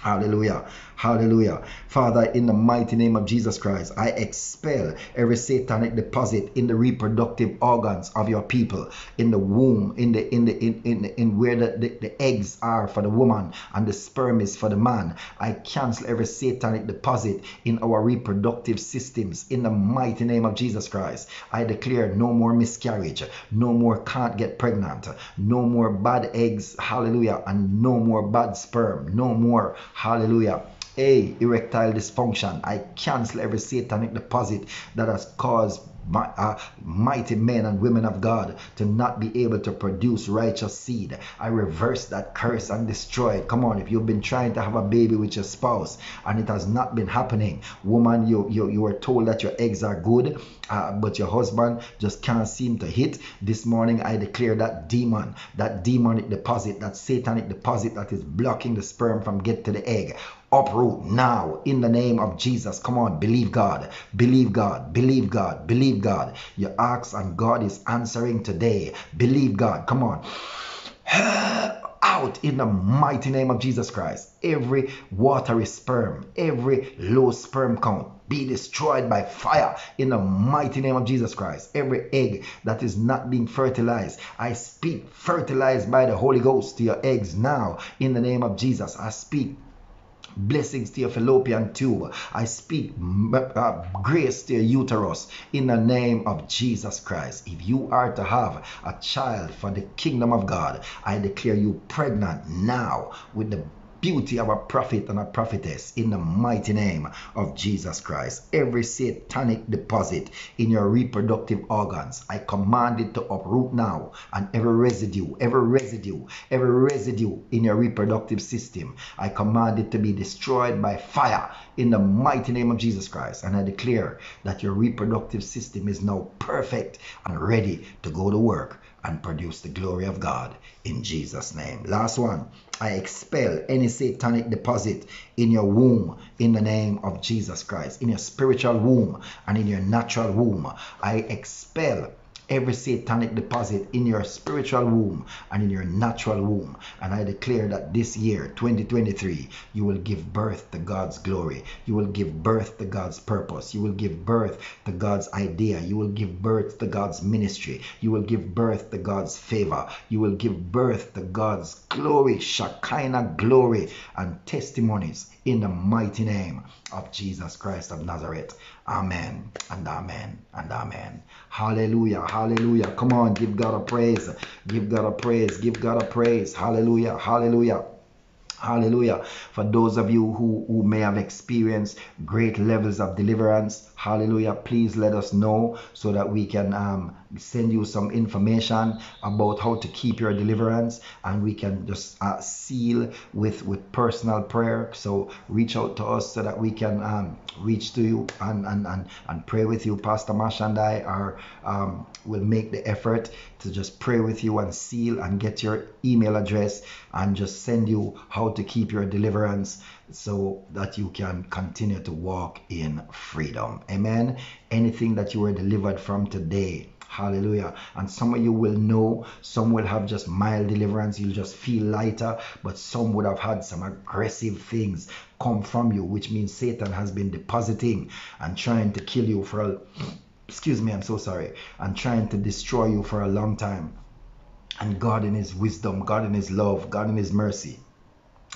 S1: Hallelujah. Hallelujah. Father, in the mighty name of Jesus Christ, I expel every satanic deposit in the reproductive organs of your people, in the womb, in the in the in in, in where the, the, the eggs are for the woman and the sperm is for the man. I cancel every satanic deposit in our reproductive systems in the mighty name of Jesus Christ. I declare no more miscarriage, no more can't get pregnant, no more bad eggs, hallelujah, and no more bad sperm, no more, hallelujah a erectile dysfunction. I cancel every satanic deposit that has caused my, uh, mighty men and women of God to not be able to produce righteous seed. I reverse that curse and destroy it. Come on, if you've been trying to have a baby with your spouse and it has not been happening, woman, you you, you were told that your eggs are good, uh, but your husband just can't seem to hit. This morning, I declare that demon, that demonic deposit, that satanic deposit that is blocking the sperm from get to the egg uproot now in the name of Jesus. Come on, believe God, believe God, believe God, believe God. You ask and God is answering today. Believe God. Come on. Out in the mighty name of Jesus Christ. Every watery sperm, every low sperm count be destroyed by fire in the mighty name of Jesus Christ. Every egg that is not being fertilized, I speak fertilized by the Holy Ghost to your eggs now in the name of Jesus. I speak blessings to your fallopian tube. I speak uh, grace to your uterus in the name of Jesus Christ. If you are to have a child for the kingdom of God, I declare you pregnant now with the beauty of a prophet and a prophetess in the mighty name of Jesus Christ. Every satanic deposit in your reproductive organs, I command it to uproot now. And every residue, every residue, every residue in your reproductive system, I command it to be destroyed by fire in the mighty name of Jesus Christ. And I declare that your reproductive system is now perfect and ready to go to work and produce the glory of God in Jesus' name. Last one. I expel any satanic deposit in your womb in the name of Jesus Christ, in your spiritual womb and in your natural womb. I expel every satanic deposit in your spiritual womb and in your natural womb. And I declare that this year, 2023, you will give birth to God's glory. You will give birth to God's purpose. You will give birth to God's idea. You will give birth to God's ministry. You will give birth to God's favor. You will give birth to God's glory, Shekinah glory, and testimonies in the mighty name of Jesus Christ of Nazareth. Amen and amen and amen. Hallelujah. Hallelujah. Come on, give God a praise. Give God a praise. Give God a praise. Hallelujah. Hallelujah. Hallelujah. For those of you who, who may have experienced great levels of deliverance, hallelujah, please let us know so that we can um, send you some information about how to keep your deliverance and we can just uh, seal with, with personal prayer. So reach out to us so that we can um, reach to you and, and, and, and pray with you. Pastor Mash and I are um, will make the effort to just pray with you and seal and get your email address and just send you how to keep your deliverance so that you can continue to walk in freedom. Amen. Anything that you were delivered from today. Hallelujah. And some of you will know, some will have just mild deliverance. You'll just feel lighter, but some would have had some aggressive things come from you, which means Satan has been depositing and trying to kill you for a excuse me, I'm so sorry, and trying to destroy you for a long time. And God in His wisdom, God in His love, God in His mercy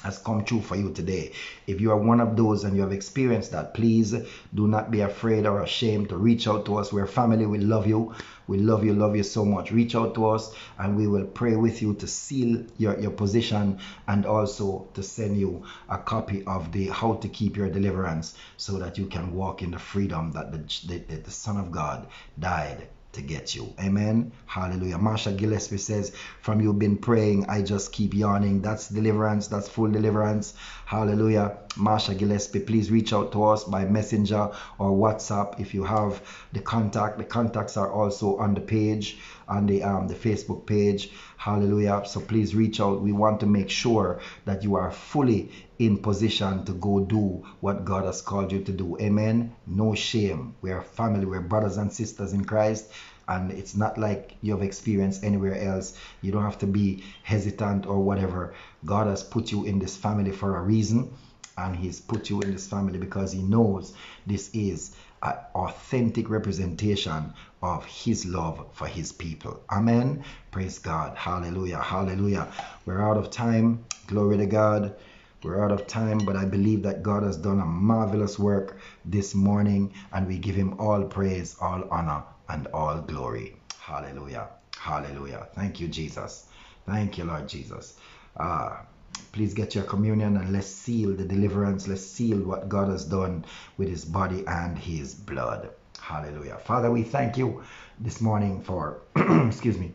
S1: has come true for you today. If you are one of those and you have experienced that, please do not be afraid or ashamed to reach out to us. We're family. We love you. We love you, love you so much. Reach out to us and we will pray with you to seal your, your position and also to send you a copy of the how to keep your deliverance so that you can walk in the freedom that the, the, the Son of God died to get you. Amen. Hallelujah. Marsha Gillespie says, From you been praying, I just keep yawning. That's deliverance. That's full deliverance. Hallelujah. Marsha Gillespie, please reach out to us by messenger or WhatsApp if you have the contact. The contacts are also on the page, on the um, the Facebook page. Hallelujah. So please reach out. We want to make sure that you are fully in position to go do what God has called you to do. Amen. No shame. We are family. We're brothers and sisters in Christ. And it's not like you have experienced anywhere else. You don't have to be hesitant or whatever. God has put you in this family for a reason and he's put you in this family because he knows this is an authentic representation of his love for his people. Amen. Praise God. Hallelujah. Hallelujah. We're out of time. Glory to God. We're out of time, but I believe that God has done a marvelous work this morning, and we give him all praise, all honor, and all glory. Hallelujah. Hallelujah. Thank you, Jesus. Thank you, Lord Jesus. Uh, please get your communion and let's seal the deliverance. Let's seal what God has done with his body and his blood. Hallelujah. Father, we thank you this morning for, excuse me,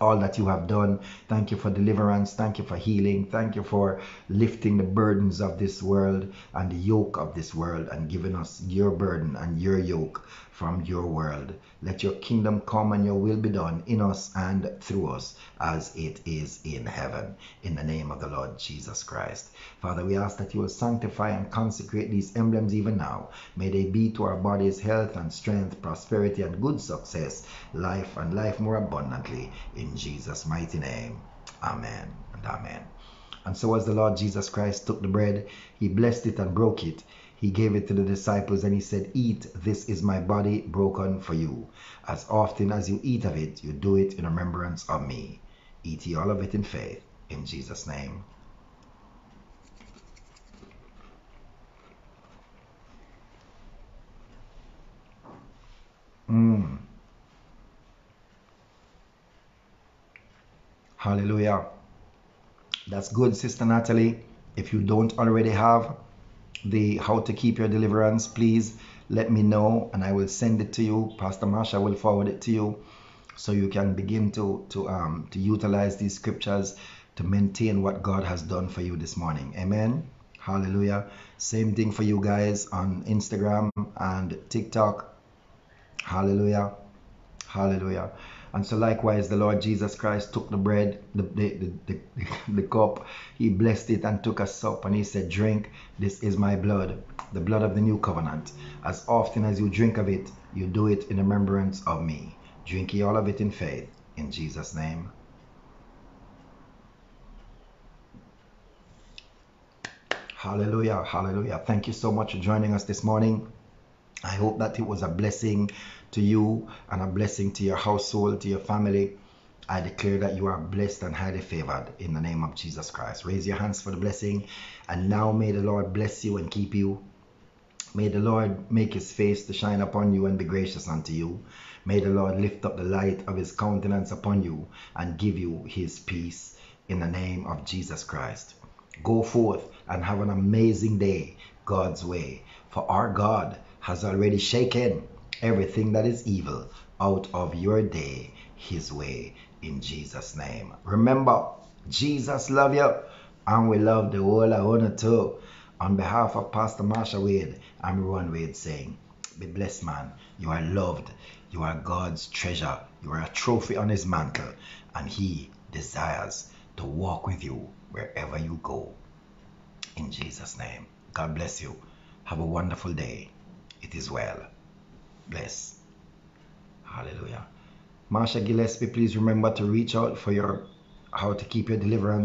S1: all that you have done. Thank you for deliverance. Thank you for healing. Thank you for lifting the burdens of this world and the yoke of this world and giving us your burden and your yoke from your world. Let your kingdom come and your will be done in us and through us as it is in heaven. In the name of the Lord Jesus Christ. Father, we ask that you will sanctify and consecrate these emblems even now. May they be to our bodies health and strength, prosperity and good success, life and life more abundantly. In Jesus' mighty name. Amen and amen. And so as the Lord Jesus Christ took the bread, he blessed it and broke it he gave it to the disciples and he said, Eat, this is my body broken for you. As often as you eat of it, you do it in remembrance of me. Eat ye all of it in faith. In Jesus' name. Mm. Hallelujah. That's good, Sister Natalie. If you don't already have the how to keep your deliverance, please let me know and I will send it to you. Pastor Marsha will forward it to you so you can begin to to um to utilize these scriptures to maintain what God has done for you this morning. Amen. Hallelujah. Same thing for you guys on Instagram and TikTok. Hallelujah. Hallelujah. And so likewise, the Lord Jesus Christ took the bread, the, the, the, the, cup, he blessed it and took a sup and he said, drink, this is my blood, the blood of the new covenant. As often as you drink of it, you do it in remembrance of me. Drink ye all of it in faith, in Jesus' name. Hallelujah, hallelujah. Thank you so much for joining us this morning. I hope that it was a blessing to you and a blessing to your household, to your family. I declare that you are blessed and highly favored in the name of Jesus Christ. Raise your hands for the blessing. And now may the Lord bless you and keep you. May the Lord make his face to shine upon you and be gracious unto you. May the Lord lift up the light of his countenance upon you and give you his peace in the name of Jesus Christ. Go forth and have an amazing day God's way. For our God has already shaken everything that is evil out of your day his way in Jesus name. Remember, Jesus love you and we love the whole honor too. On behalf of Pastor Marsha Wade, I'm Rowan Wade saying, be blessed man. You are loved. You are God's treasure. You are a trophy on his mantle and he desires to walk with you wherever you go. In Jesus name. God bless you. Have a wonderful day. It is well. Bless. Hallelujah. Marsha Gillespie, please remember to reach out for your how to keep your deliverance